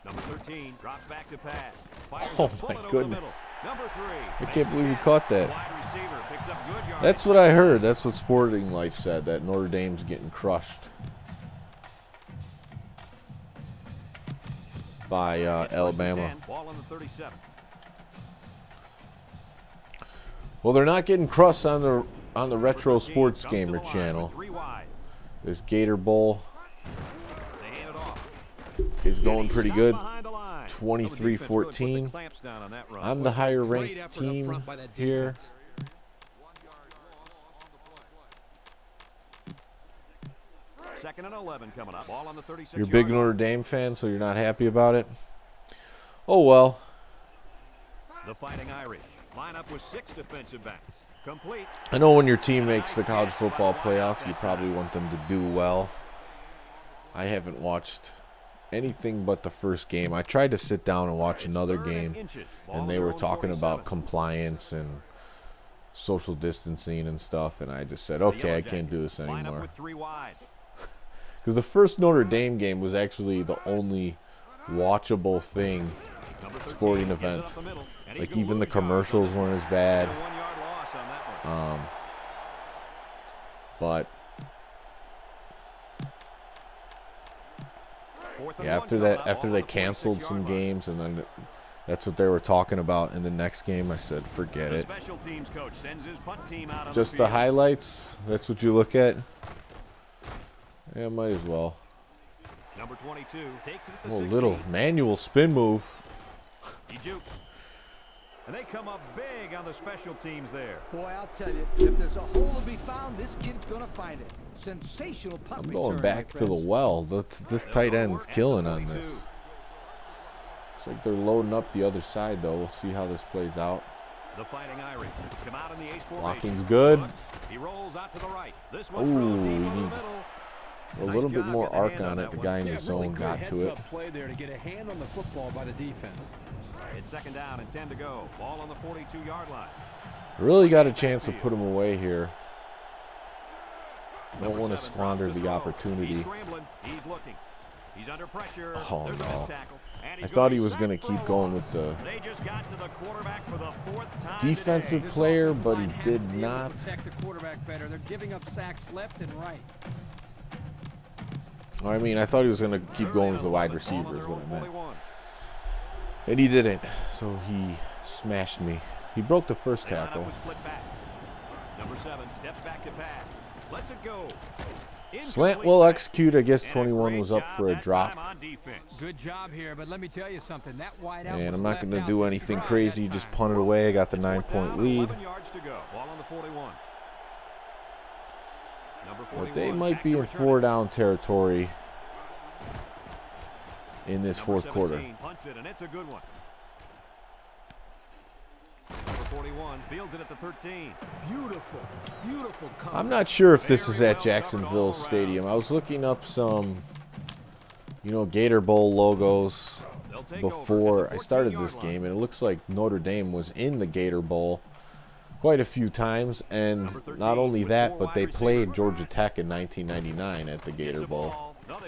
S3: Number 13 drops back to pass.
S1: Oh my
S3: bullet over the
S1: goodness. I can't believe we caught that.
S3: Wide receiver picks up good yardage.
S1: That's what I heard. That's what Sporting Life said. That Notre Dame's getting crushed by uh,
S3: It's first and
S1: Alabama.
S3: 10, Ball on the 37.
S1: Well, they're not getting crushed on the on the Retro Sports Gamer channel.
S3: with Three wide.
S1: This Gator Bowl
S3: They hand it off.
S1: is going pretty good.
S3: behind
S1: 23-14.
S3: Well, the defense really put the clamps down on that run.
S1: I'm the higher ranked team
S2: front by that
S1: here.
S3: Second and 11 coming up. Ball on the 36
S1: You're a big Notre Dame fan, so you're not happy about it. Oh well.
S3: The Fighting Irish line up with six defensive backs. Complete.
S1: I know when your team makes the college football playoff, you probably want them to do well. I haven't watched anything but the first game. I tried to sit down and watch another game, and they were talking about compliance and social distancing and stuff, and I just said, okay, I can't do this
S3: line up
S1: anymore.
S3: With three wide.
S1: Because the first Notre Dame game was actually the only watchable thing. Sporting event.
S3: up the middle, and he's
S1: Like even the
S3: lose yards on
S1: commercials weren't as bad.
S3: And a one-yard loss on that one.
S1: Um, but yeah, after that, after they canceled some games, and then That's what they were talking about in the next game. I said, forget it.
S3: special teams coach sends his punt team out on
S1: Just
S3: the
S1: highlights. That's what you look at. Yeah, might as well.
S3: Number 22 takes it at the
S1: Oh, little manual spin move.
S3: He jukes. And they come up big on the special teams there.
S4: Boy, I'll tell you, if there's a hole to be found, this kid's gonna find it. Sensational punt
S1: I'm going
S4: my
S1: back to the well. This, this tight
S3: go
S1: end's
S3: for it at
S1: killing on this. Looks like they're loading up the other side, though. We'll see how this plays out.
S3: The Fighting Irish come out in the ace formation.
S1: Blocking's good.
S3: Looks. He rolls out to the right. This one's
S1: Ooh, he
S3: over the
S1: needs
S3: middle.
S1: A
S3: Nice
S1: little bit more arc
S3: on
S1: on it. The guy in
S5: Yeah,
S1: the
S5: really
S1: zone
S5: good
S1: got to it.
S5: play there to get a hand on the football by the defense.
S3: It's second down and 10 to go. Ball on the 42-yard line.
S1: Really got a chance to put him away here. Don't
S3: Number
S1: want to squander the opportunity.
S3: He's. He's looking. He's under pressure.
S1: Oh,
S3: There's
S1: no.
S3: missed tackle. And
S1: I thought he was going to keep going with the
S3: They just got to the quarterback for the fourth time
S1: defensive
S3: today.
S1: player, but he did
S2: to be able to
S1: not.
S2: Protect the quarterback better. They're giving up sacks left and right.
S1: I mean, I thought he was going to keep going
S3: and
S1: with the wide
S3: 11, ball on
S1: receivers, what I meant. And he didn't. So he smashed me. He broke the first
S3: They
S1: tackle.
S3: with split backs. Number seven steps back to pass. Lets it go.
S1: Slant
S3: Incomplete
S1: will execute. I guess 21 was up for a drop.
S3: time on defense.
S2: Good job here, but let me tell you something. That wide out
S1: And I'm not going to do anything crazy.
S2: that
S1: Just punt it away. I got the
S3: It's
S1: nine
S3: fourth down
S1: point
S3: and
S1: lead.
S3: 11 yards to go. Ball on the 41. Number
S1: But they might be in four down territory in this fourth quarter.
S3: 17 punts it, and it's a good one. Number 41 fields it at the 13.
S4: Beautiful, beautiful cover.
S1: I'm not sure if this is at
S3: well covered all
S1: Jacksonville. Stadium. I was looking up some, you know, Gator Bowl logos
S3: They'll take over at
S1: before I started this game, and it looks like Notre Dame was in the Gator Bowl quite a few times. And
S3: 13
S1: not only that, but they played Georgia Tech in 1999 at the Gator Bowl.
S3: No.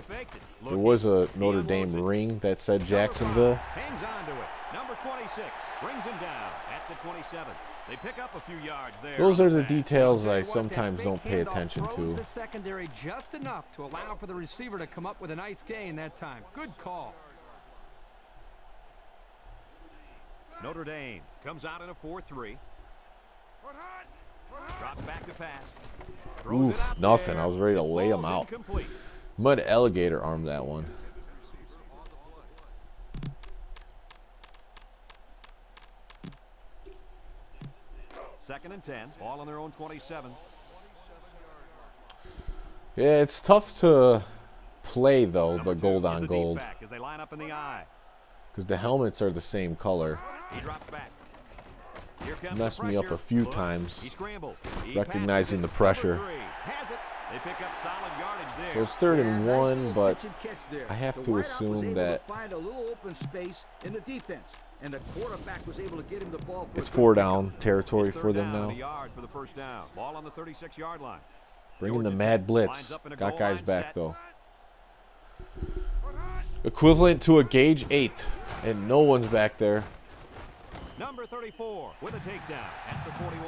S1: There was a Notre Dame ring that said Jacksonville.
S3: Hangs on to it. Number 26 brings him down at the 27. They pick up a few yards there.
S1: Those are the details I
S2: you what, that
S1: sometimes don't pay attention to.
S2: the secondary just enough to allow for the receiver to come up with a nice gain that time. Good call.
S3: Notre Dame comes out in a 4-3. Drops back to pass. Throws it
S1: Oof, nothing. I was ready to lay him out. Mud alligator armed that one.
S3: Second and 10. Ball on their own 27.
S1: Yeah, it's tough to play though the gold on gold
S3: back As they line up in the eye.
S1: because the helmets are the same color.
S3: He drops back. Here comes
S1: Messed me up a few
S3: Looks.
S1: times,
S3: He
S1: recognizing the pressure.
S3: Number it. They pick up solid yardage there.
S1: So it's third and one, but
S4: catch and catch there.
S1: I have
S4: The
S1: to assume that
S4: find a little open space in the defense, and the quarterback was able to get him the ball.
S1: It's four down territory for them now.
S3: and a yard for the. Ball on the 36-yard line.
S1: Bringing the mad blitz.
S3: lines up in a
S1: Got guys back
S3: set.
S1: though. Equivalent to a gauge eight, and no one's back there.
S3: Number 34 with a takedown at the 41.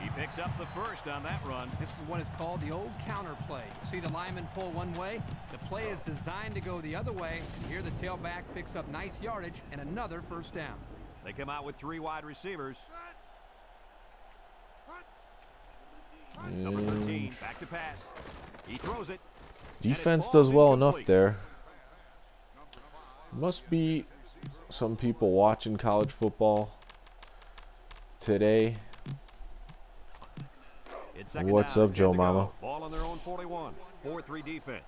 S3: He picks up the first on that run.
S2: This is what is called the old counter play. See the lineman pull one way, the play is designed to go the other way, and here the tailback picks up nice yardage and another first down.
S3: They come out with three wide receivers. Number 13 back to pass. He throws it.
S1: defense does well enough
S3: incomplete.
S1: there. Must be some people watching college football today. What's
S3: down,
S1: up, Joe. Mama?
S3: Ball on their own 41. 4-3 defense.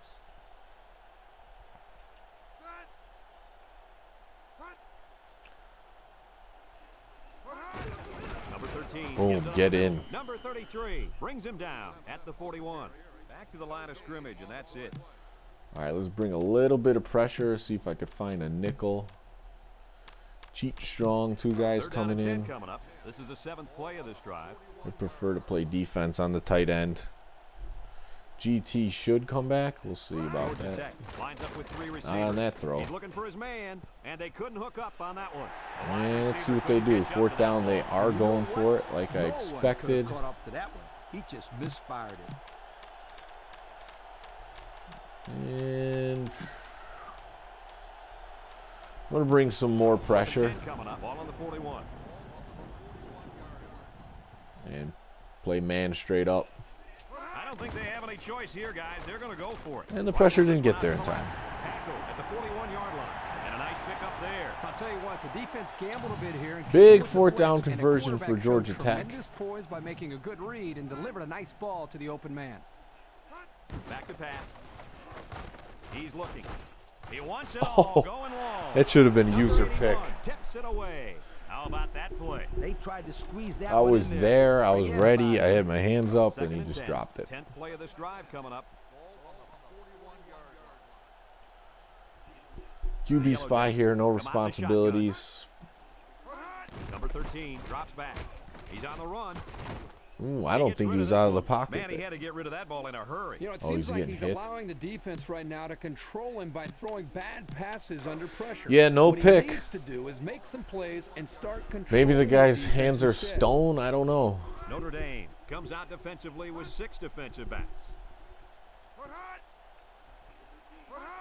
S3: Number 13.
S1: Boom,
S3: gives it up
S1: get in.
S3: Number 33 brings him down at the 41. Back to the line of scrimmage, and that's it.
S1: All right, let's bring a little bit of pressure. See if I could find a nickel. Cheat strong, two guys coming in.
S3: coming up. This is the seventh play of this drive.
S1: I prefer to play defense on the tight end. GT should come back. We'll see about that.
S3: Lines up with three.
S1: Not on that throw.
S3: He's looking for his man, and they couldn't hook up on that one.
S1: And let's see what they do. Fourth down, they are going for it like
S4: no
S1: I expected.
S4: caught up to that one. He just misfired it.
S1: And I'm going to bring some more pressure
S3: 10 coming up. Ball on the 41.
S1: And play man straight up.
S3: I don't think they have any choice here, guys. They're going to go for it.
S1: And the pressure didn't get there in time.
S3: At the 41-yard line. And a nice pickup there.
S2: I'll tell you what, the defense gambled a bit here.
S1: Big
S2: came up with
S1: fourth down
S2: blitz, and the
S1: conversion for
S2: quarterback
S1: Georgia Tech.
S2: Poise by making a good read and delivered a nice ball to the open man.
S3: Back to pass. He's looking. He wants it all.
S1: Oh,
S3: going long.
S1: That should have been a user pick.
S3: Tips it away. How about that play?
S4: They tried to squeeze that
S1: I was
S4: in
S1: there, I was ready, I had my hands up, and
S3: Second
S1: he just
S3: 10.
S1: dropped it.
S3: Tenth play of this drive coming up.
S1: QB spy here, no
S3: Come out in the shotgun.
S1: responsibilities.
S3: Number 13 drops back. He's on the run.
S1: Ooh, I don't
S3: gets
S1: think he was out of the pocket.
S3: Man, he had to get rid of that ball in a hurry.
S5: You know, it
S1: Oh,
S5: seems
S1: he's
S5: like
S1: getting
S5: he's
S1: hit.
S5: allowing the defense right now to control him by throwing bad passes under pressure.
S1: Yeah, no
S5: what
S1: pick.
S5: He needs to do is make some plays and start controlling
S1: Maybe the guy's
S5: defense
S1: hands are
S5: instead.
S1: stone. I don't know.
S3: Notre Dame comes out defensively with six defensive backs.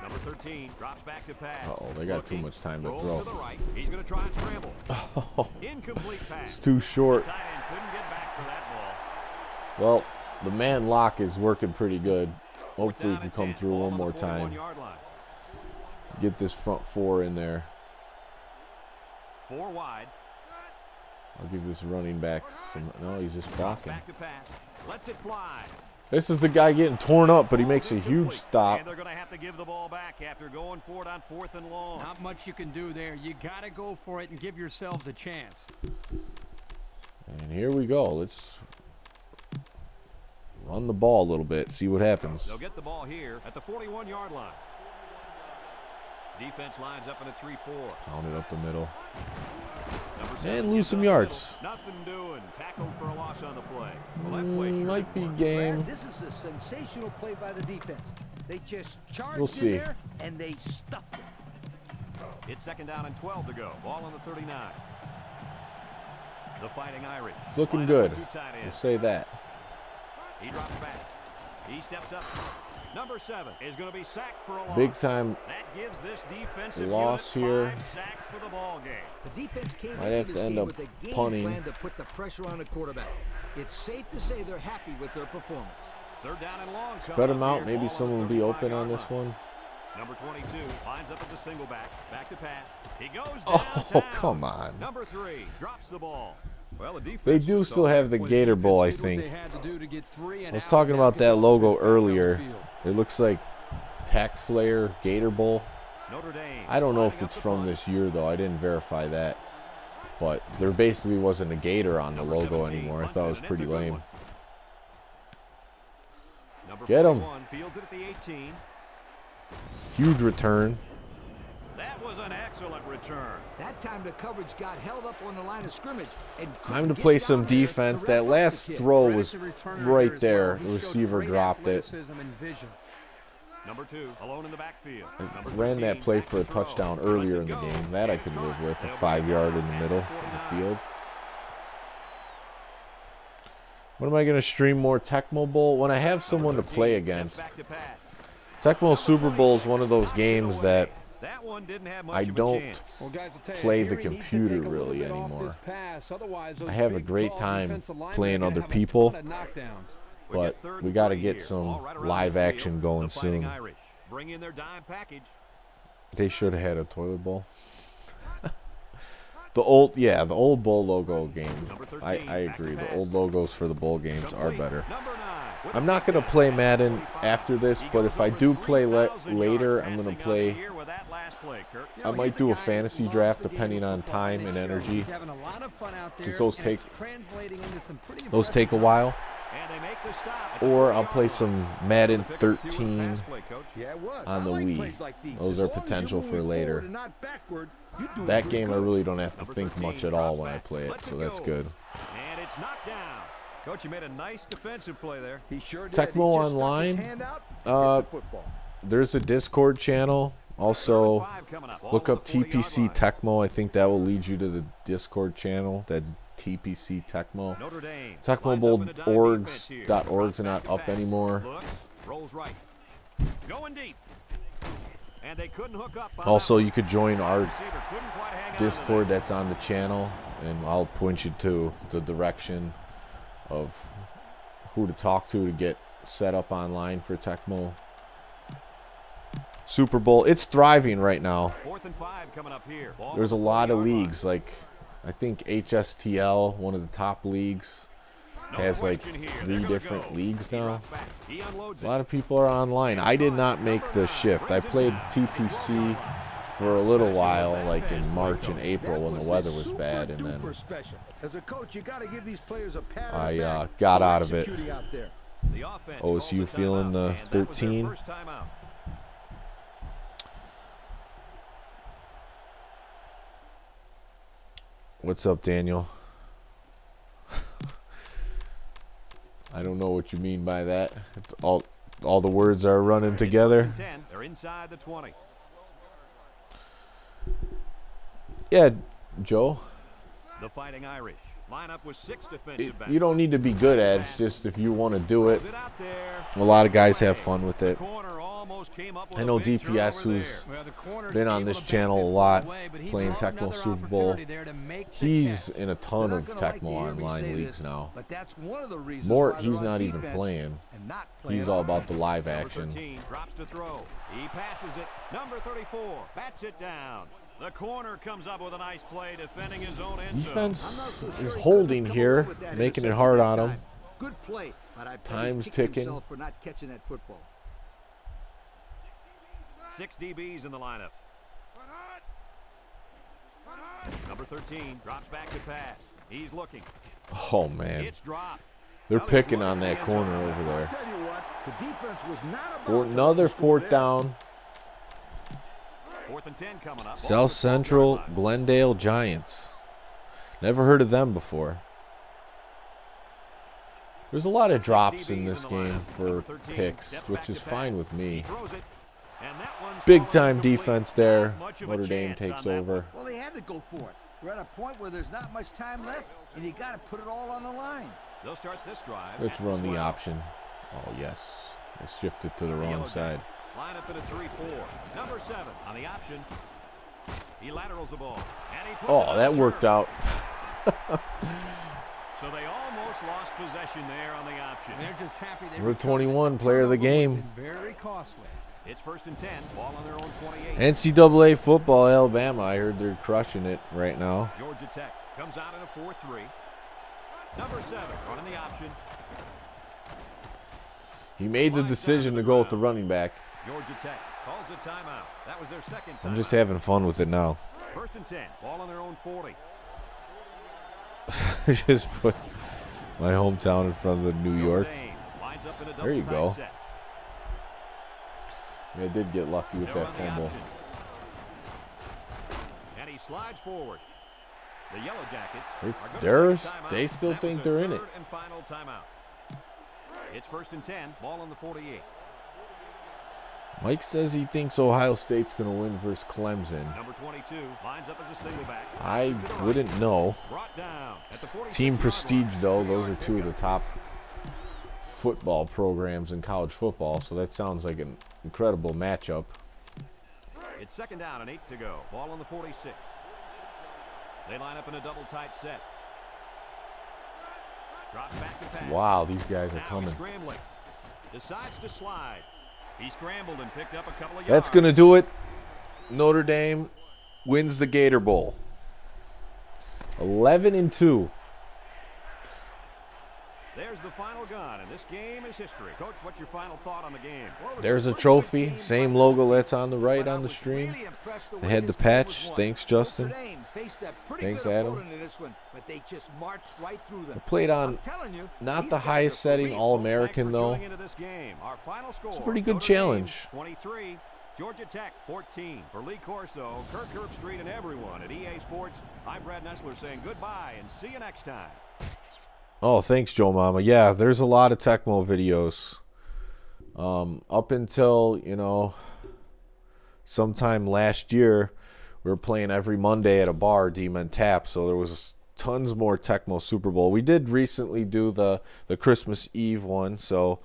S3: Number 13 drops back to pass.
S1: Uh-oh, they got too much time to
S3: rolls
S1: throw.
S3: to the right. He's going to try and scramble.
S1: Oh,
S3: Incomplete
S1: it's too short.
S3: Tight end couldn't get back for that ball.
S1: Well, the man lock is working pretty good. Hopefully, we can come
S3: 10.
S1: through
S3: Ball
S1: one more time. Get this front four in there.
S3: Four wide.
S1: I'll give this running back some. No, he's just blocking.
S3: back to pass. Lets it fly.
S1: This is the guy getting torn up, but he makes a huge stop.
S3: And they're going to have to give the ball back after going for it on fourth and long.
S2: Not much you can do there. You got to go for it and give yourselves a chance.
S1: And here we go. Let's run the ball a little bit, see what happens.
S3: They'll get the ball here at the 41-yard line. Defense lines up in a 3-4.
S1: Pound it up the middle. And lose some
S3: it up the
S1: yards.
S3: Nothing doing. Tackled for a loss on the play. Well, that play
S1: Mm,
S3: sure
S1: might be game.
S4: Brad, this is a sensational play by the defense. They just charged
S1: We'll see.
S4: in there and they stuffed it.
S3: It's second down and 12 to go. Ball on the 39. The Fighting Irish.
S1: It's looking good.
S3: with two tight
S1: We'll say that.
S3: He drops back. He steps up. Number seven is going to be sacked for a loss.
S1: Big time.
S3: That gives this defensive
S1: Loss here.
S3: five sacks for the ball game.
S4: The defense came
S1: Might have to end up
S4: with
S1: punting.
S4: plan to put the pressure on the quarterback. It's safe to say they're happy with their performance.
S3: Third down and long. coming
S1: Spread
S3: up
S1: them out. Maybe someone will be open on this one.
S3: Number 22 lines up at the single back. Back to pass. He goes
S1: Oh, come on.
S3: Number three drops the ball.
S1: They do still have the Gator Bowl, I
S5: did what they
S1: think.
S5: had to do to get three
S1: I was talking about that logo
S5: offense back on the
S1: earlier. It looks like TaxSlayer Gator Bowl. I don't know if it's from this year though. I didn't verify that. But there basically wasn't a gator on the logo anymore. I thought it was pretty lame.
S3: Get Number
S1: Get 'em.
S3: 41 fields it at the 18.
S1: Huge return.
S3: That was an excellent return.
S4: That time the coverage got held up on the line of scrimmage and
S1: Time to play some
S4: down there. The
S1: defense. That last throw was
S2: to returner here
S1: right there. The receiver dropped it.
S2: athleticism and vision.
S3: Number two, alone in the backfield. Number
S1: Ran that play for a touchdown earlier in the game. That I could live with. A five yard in the middle of the field. When am I going to stream more Tecmo Bowl? When I have someone to play against.
S3: steps back.
S1: Tecmo Super Bowl is one of those games that
S3: That one didn't have much
S1: I don't
S3: chance.
S5: Well, guys, you,
S1: play the
S5: he needs to
S1: computer
S5: take a little
S1: really anymore.
S5: pass. Otherwise,
S1: I have a great time playing other people.
S5: ton of knockdowns.
S3: We
S1: but we gotta get some
S3: right
S1: live
S3: midfield.
S1: action going
S3: The
S1: soon.
S3: Irish bring in their dime package.
S1: They should have had a toilet bowl. the old, yeah, the old bowl logo game.
S3: 13,
S1: I, I agree. The old logos for the bowl games are better.
S3: Number nine, with
S1: I'm not gonna play Madden after this, but if I do play le- later, I'm gonna
S3: passing on the
S1: play. I
S2: know,
S1: might
S2: he's a
S1: do a fantasy draft depending on time and energy.
S2: He's having a lot of fun out there,
S1: those take-
S2: it's translating into some pretty
S1: Those take a while.
S3: And they make the stop
S1: Or I'll play some Madden
S3: Pick up two with the
S1: 13
S3: pass play, Coach.
S4: Yeah, it was.
S1: on the Wii.
S4: plays like these.
S1: Those are
S4: long as you're
S1: potential for later.
S4: forward and not backward, you're doing
S1: That game I really don't have to think much at all when I play it, so that's good.
S3: And it's knocked down. Coach, you made a nice defensive play there.
S4: He sure did.
S1: Tecmo
S4: He just stuck his
S1: Online, uh,
S4: hit the football.
S1: There's a Discord channel. Also, look up TPC. Tecmo. I think that will lead you to the Discord channel. That's TPC Tecmo. Tecmo Bowl orgs dot orgs are not up anymore. Also, you could join our Discord that's on the channel, and I'll point you to the direction of who to talk to to get set up online for Tecmo Super Bowl. It's thriving right now.
S3: Fourth and five coming up here.
S1: There's a lot of leagues, like I think HSTL, one of the top leagues, has like
S3: question here. They're
S1: three different leagues now.
S3: drops back. He unloads
S1: A lot of people are online. I did not make the shift. I played TPC for a little while, like in March and April when the weather was bad, and then
S4: special. As a coach, you got to give these players a pat
S1: I, uh, got out of it.
S4: executing Out there.
S3: The
S1: OSU feeling the
S3: and that was their
S1: 13.
S3: first timeout.
S1: What's up, Daniel? I don't know what you mean by that. It's all all the words are running together.
S3: first and 10. They're inside the 20.
S1: Yeah, Joe.
S3: The Fighting Irish line up with six
S1: It,
S3: defensive backs.
S1: you don't need to be good at it. It's just if you want to do it.
S3: Throws it out there.
S1: A lot of guys have fun with it.
S3: Corner almost came up with
S1: I
S3: a
S1: know DPS,
S3: turnover
S1: who's
S3: there.
S2: Well, the corner's
S1: been on this channel a lot,
S2: one away, but he
S1: playing
S2: brought
S1: Tecmo Super Bowl.
S2: opportunity there to make the
S1: He's in a ton of
S4: gonna like to
S1: Tecmo Online leagues now.
S4: But that's one of the reasons
S1: More,
S4: why
S1: he's not even playing.
S4: and not playing
S1: He's all about the live action.
S3: 13 drops to throw. He passes it. Number 34 bats it down. The corner comes up with a nice play defending his own end.
S1: Defense
S4: so sure
S1: is holding here,
S4: away with that
S1: making it hard on him.
S4: Good play, but I
S1: Time's ticking.
S4: for not catching that football.
S3: Six DBs in the lineup. Number 13 drops back to pass. He's looking.
S1: Oh man, they're picking on that corner over there.
S4: tell you what, the defense was not about
S1: For another fourth down.
S3: Fourth and 10 coming up.
S1: South Central Glendale Giants. Never heard of them before. There's a lot of drops in this game for picks, which is fine with me.
S3: Throws it. And that one's
S1: Big time defense there.
S3: Not much of a
S1: Notre Dame takes over.
S4: Well, they had to go for it. We're at a point where there's not much time left, and you got to put it all on the line.
S3: They'll start this drive.
S1: Let's run the option. Oh yes, I shifted to the
S3: The
S1: wrong side.
S3: Jackets Line up in a 3-4. Number 7 on the option. He laterals the ball. And he puts
S1: Oh,
S3: on
S1: that worked
S3: turf.
S1: out.
S3: So they almost lost possession there on the option.
S2: And they're just happy they
S1: Number
S2: recovered.
S1: 21, player of the game.
S2: Very costly.
S3: It's first and 10. Ball on their own 28.
S1: NCAA football, Alabama. I heard they're crushing it right now.
S3: Georgia Tech comes out in a 4-3. Number 7 running the option.
S1: He made the decision to go with the running back.
S3: Georgia Tech calls a timeout. That was their second time.
S1: I'm just having fun with it now.
S3: First and 10. Ball on their own 40.
S1: just put my hometown in front of the New York.
S3: Dame lines up in a
S1: There you go. I did get lucky with that fumble.
S3: And he slides forward. The Yellow Jackets
S1: They're- they're-
S3: take a timeout.
S1: they still think they're in it.
S3: And final timeout. It's first and 10. Ball on the 48.
S1: Mike says he thinks Ohio State's going to win versus Clemson.
S3: Number 22 lines up as a single back.
S1: I
S3: To the right.
S1: wouldn't know.
S3: Brought down at the 46
S1: Team Prestige, though, those are two of the top football programs in college football, so that sounds like an incredible matchup.
S3: It's second down and eight to go. Ball on the 46. They line up in a double tight set.
S1: Wow, these guys are coming.
S3: Decides to slide. He scrambled and picked up a couple of
S1: That's going to do it. Notre Dame wins the Gator Bowl. 11 and 2.
S3: There's the final gun, and this game is history. Coach, what's your final thought on the game?
S4: Well, it was
S1: There's
S4: the
S1: a trophy, same logo that's on the right on the stream. They had the
S4: this game was
S1: patch. Thanks, Justin.
S4: Dame faced a pretty
S1: Thanks, Adam.
S4: opponent in this one, but they just marched right through them.
S1: Played on
S4: I'm telling you,
S1: not the highest setting.
S3: All-American,
S1: though.
S3: tuning into this game. Our final score,
S1: a pretty good challenge.
S3: 23, Georgia Tech 14. For Lee Corso, Kirk Herbstreit, and everyone at EA Sports, I'm Brad Nessler saying goodbye and see you next time.
S1: Oh, thanks, Joe Mama. Yeah, there's a lot of Tecmo videos. Um, up until, you know, sometime last year, we were playing every Monday at a bar, Demon Tap, so there was tons more Tecmo Super Bowl. We did recently do the, the Christmas Eve one, so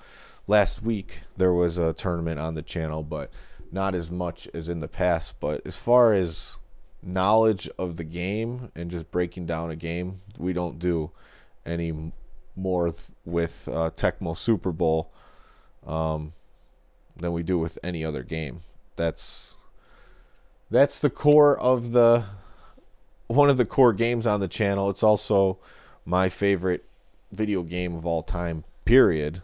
S1: last week there was a tournament on the channel, but not as much as in the past. But as far as knowledge of the game and just breaking down a game, we don't do any more with uh, Tecmo Super Bowl um, than we do with any other game. That's that's the core of the one of the core games on the channel. It's also my favorite video game of all time. Period.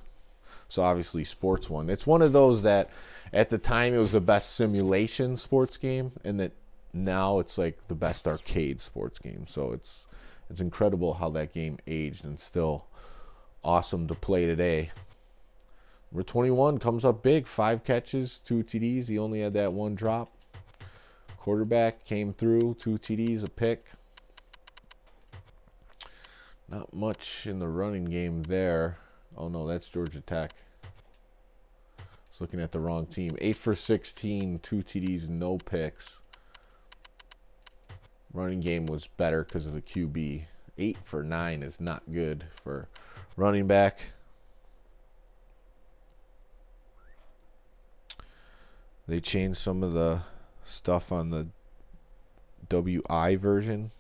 S1: So obviously sports one. It's one of those that at the time it was the best simulation sports game and that now it's like the best arcade sports game. So it's it's incredible how that game aged and still awesome to play today. Number 21 comes up big, five catches, two TDs. He only had that one drop. Quarterback came through, two TDs, a pick. Not much in the running game there. Oh no, that's Georgia Tech. Just looking at the wrong team. 8 for 16, two TDs, no picks. Running game was better because of the QB. 8 for 9 is not good for running back. They changed some of the stuff on the Wii version.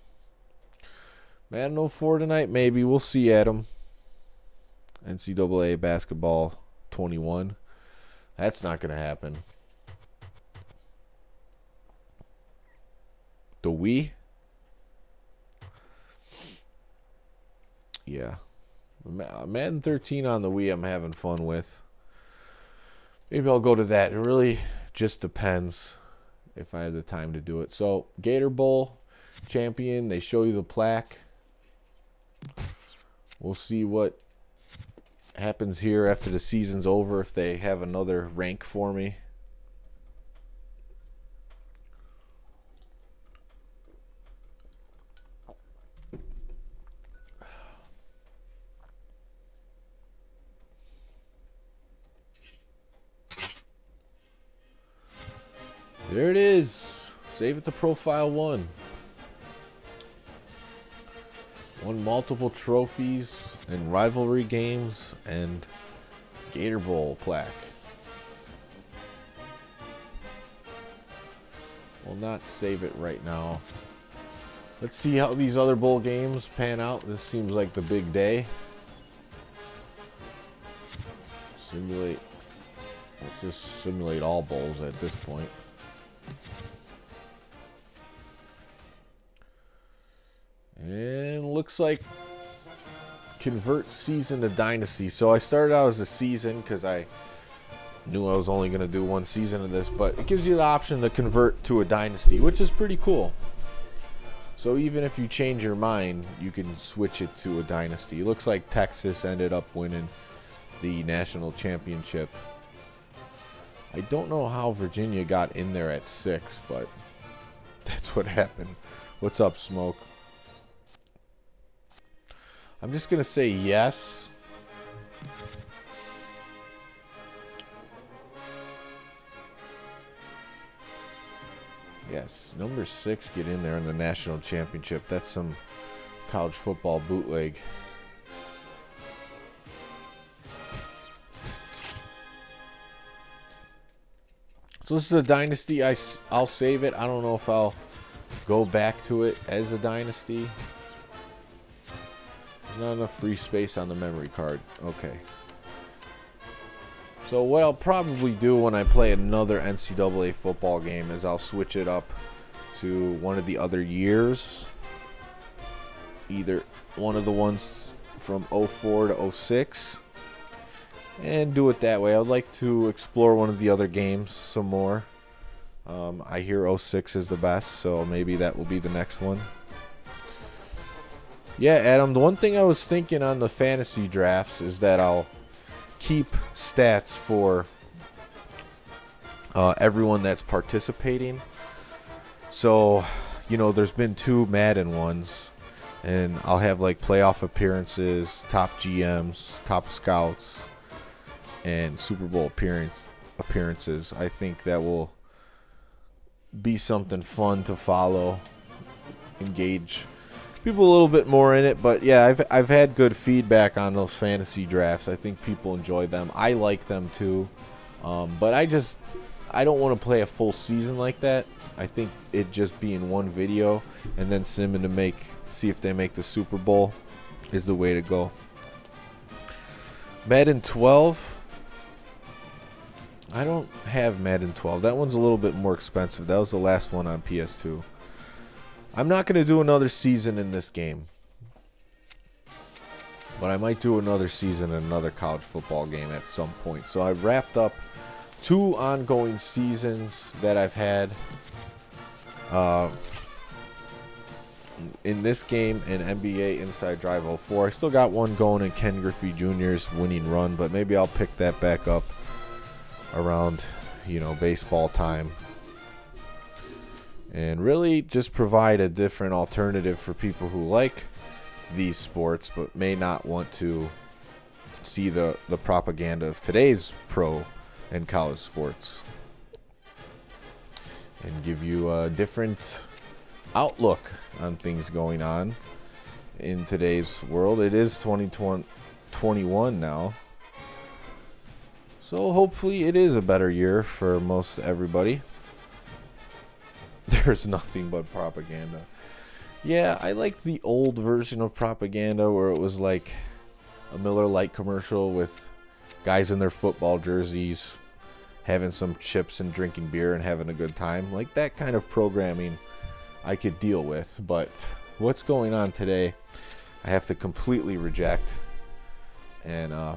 S1: Madden 04 tonight, maybe. We'll see, Adam. NCAA basketball 21. That's not going to happen. The Wii? Yeah. Madden 13 on the Wii, I'm having fun with. Maybe I'll go to that. It really just depends if I have the time to do it. So, Gator Bowl champion, they show you the plaque. We'll see what happens here after the season's over if they have another rank for me. There it is. Save it to profile one. Won multiple trophies in rivalry games and Gator Bowl plaque. We'll not save it right now. Let's see how these other bowl games pan out. This seems like the big day. Simulate. Let's just simulate all bowls at this point. And looks like convert season to dynasty. So I started out as a season because I knew I was only going to do one season of this, but it gives you the option to convert to a dynasty, which is pretty cool. So even if you change your mind, you can switch it to a dynasty. It looks like Texas ended up winning the national championship. I don't know how Virginia got in there at six, but that's what happened. What's up, Smoke? I'm just going to say yes. Yes, number six get in there in the national championship. That's some college football bootleg. So this is a dynasty. I, I'll save it. I don't know if I'll go back to it as a dynasty. Not enough free space on the memory card. Okay. So what I'll probably do when I play another NCAA football game is I'll switch it up to one of the other years. Either one of the ones from 04 to 06. And do it that way. I'd like to explore one of the other games some more. Um, I hear 06 is the best, so maybe that will be the next one. Yeah, Adam, the one thing I was thinking on the fantasy drafts is that I'll keep stats for uh, everyone that's participating. So, you know, there's been two Madden ones, and I'll have like playoff appearances, top GMs, top scouts, and Super Bowl appearance appearances. I think that will be something fun to follow, engage people a little bit more in it. But yeah, I've I've had good feedback on those fantasy drafts. I think people enjoy them. I like them too. Um, but I just I don't want to play a full season like that. I think it just being one video and then simming to make see if they make the Super Bowl is the way to go. Madden 12. I don't have Madden 12. That one's a little bit more expensive. That was the last one on PS2. I'm not going to do another season in this game. But I might do another season in another college football game at some point. So I've wrapped up two ongoing seasons that I've had. Uh, in this game in NBA Inside Drive 04. I still got one going in Ken Griffey Jr.'s winning run, but maybe I'll pick that back up around, you know, baseball time. And really just provide a different alternative for people who like these sports but may not want to see the, the propaganda of today's pro and college sports. And give you a different outlook on things going on in today's world. It is 2021 now. So hopefully it is a better year for most everybody. There's nothing but propaganda. Yeah, I like the old version of propaganda where it was like a Miller Lite commercial with guys in their football jerseys having some chips and drinking beer and having a good time. Like that kind of programming I could deal with, but what's going on today, I have to completely reject. And uh,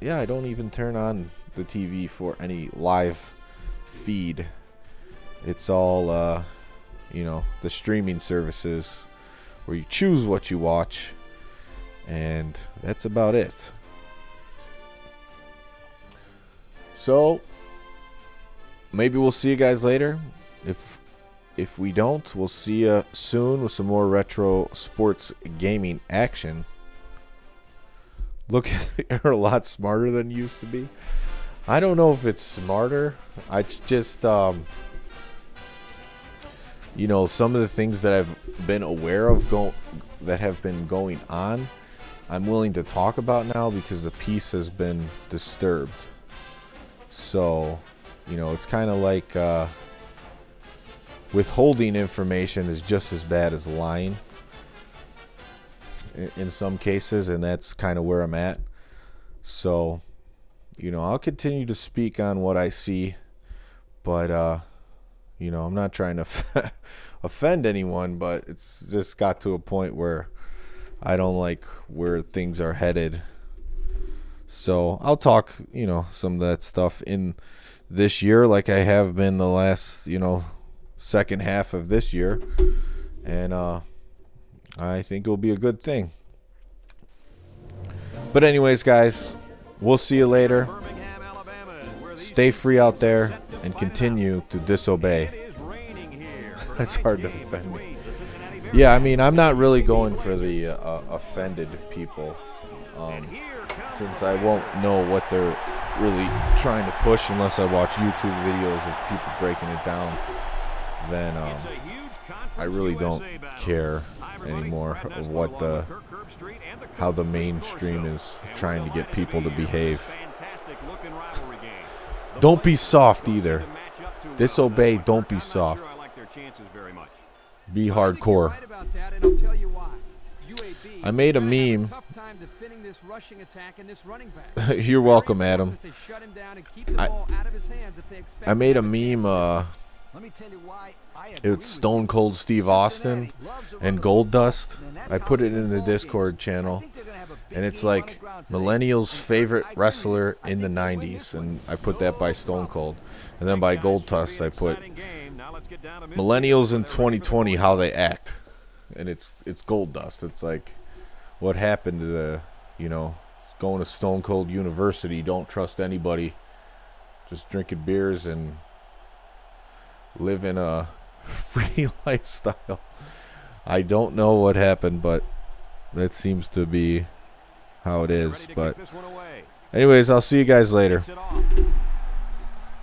S1: yeah, I don't even turn on the TV for any live feed. It's all, uh, you know, the streaming services where you choose what you watch, and that's about it. So, maybe we'll see you guys later. If if we don't, we'll see you soon with some more retro sports gaming action. Look, you're a lot smarter than used to be. I don't know if it's smarter. I just, um, you know, some of the things that I've been aware of go that have been going on. I'm willing to talk about now because the peace has been disturbed. So, you know, it's kind of like. Uh, withholding information is just as bad as lying in, in some cases, and that's kind of where I'm at. So, you know, I'll continue to speak on what I see, but, uh, you know, I'm not trying to offend anyone, but it's just got to a point where I don't like where things are headed. So I'll talk, you know, some of that stuff in this year, like I have been the last, you know, second half of this year, and uh, I think it'll be a good thing. But anyways, guys, we'll see you later. Stay free out there and continue to disobey. That's hard to offend me. Yeah, I mean, I'm not really going for the uh, offended people, um, since I won't know what they're really trying to push unless I watch YouTube videos of people breaking it down then um, I really don't care anymore of what the how the mainstream is trying to get people to behave. Don't be soft either. Disobey, don't be soft. Be hardcore. I made a meme. You're welcome, Adam. I, I made a meme uh, it's Stone Cold Steve Austin and Goldust. I put it in the Discord channel, and it's like Millennials' favorite wrestler in the 90s, and I put that by Stone Cold. And then by Goldust, I put Millennials in 2020, how they act. And it's it's Goldust. It's like what happened to the, you know, going to Stone Cold University, don't trust anybody, just drinking beers and living a free lifestyle. I don't know what happened, but that seems to be how it is. But, anyways, I'll see you guys later.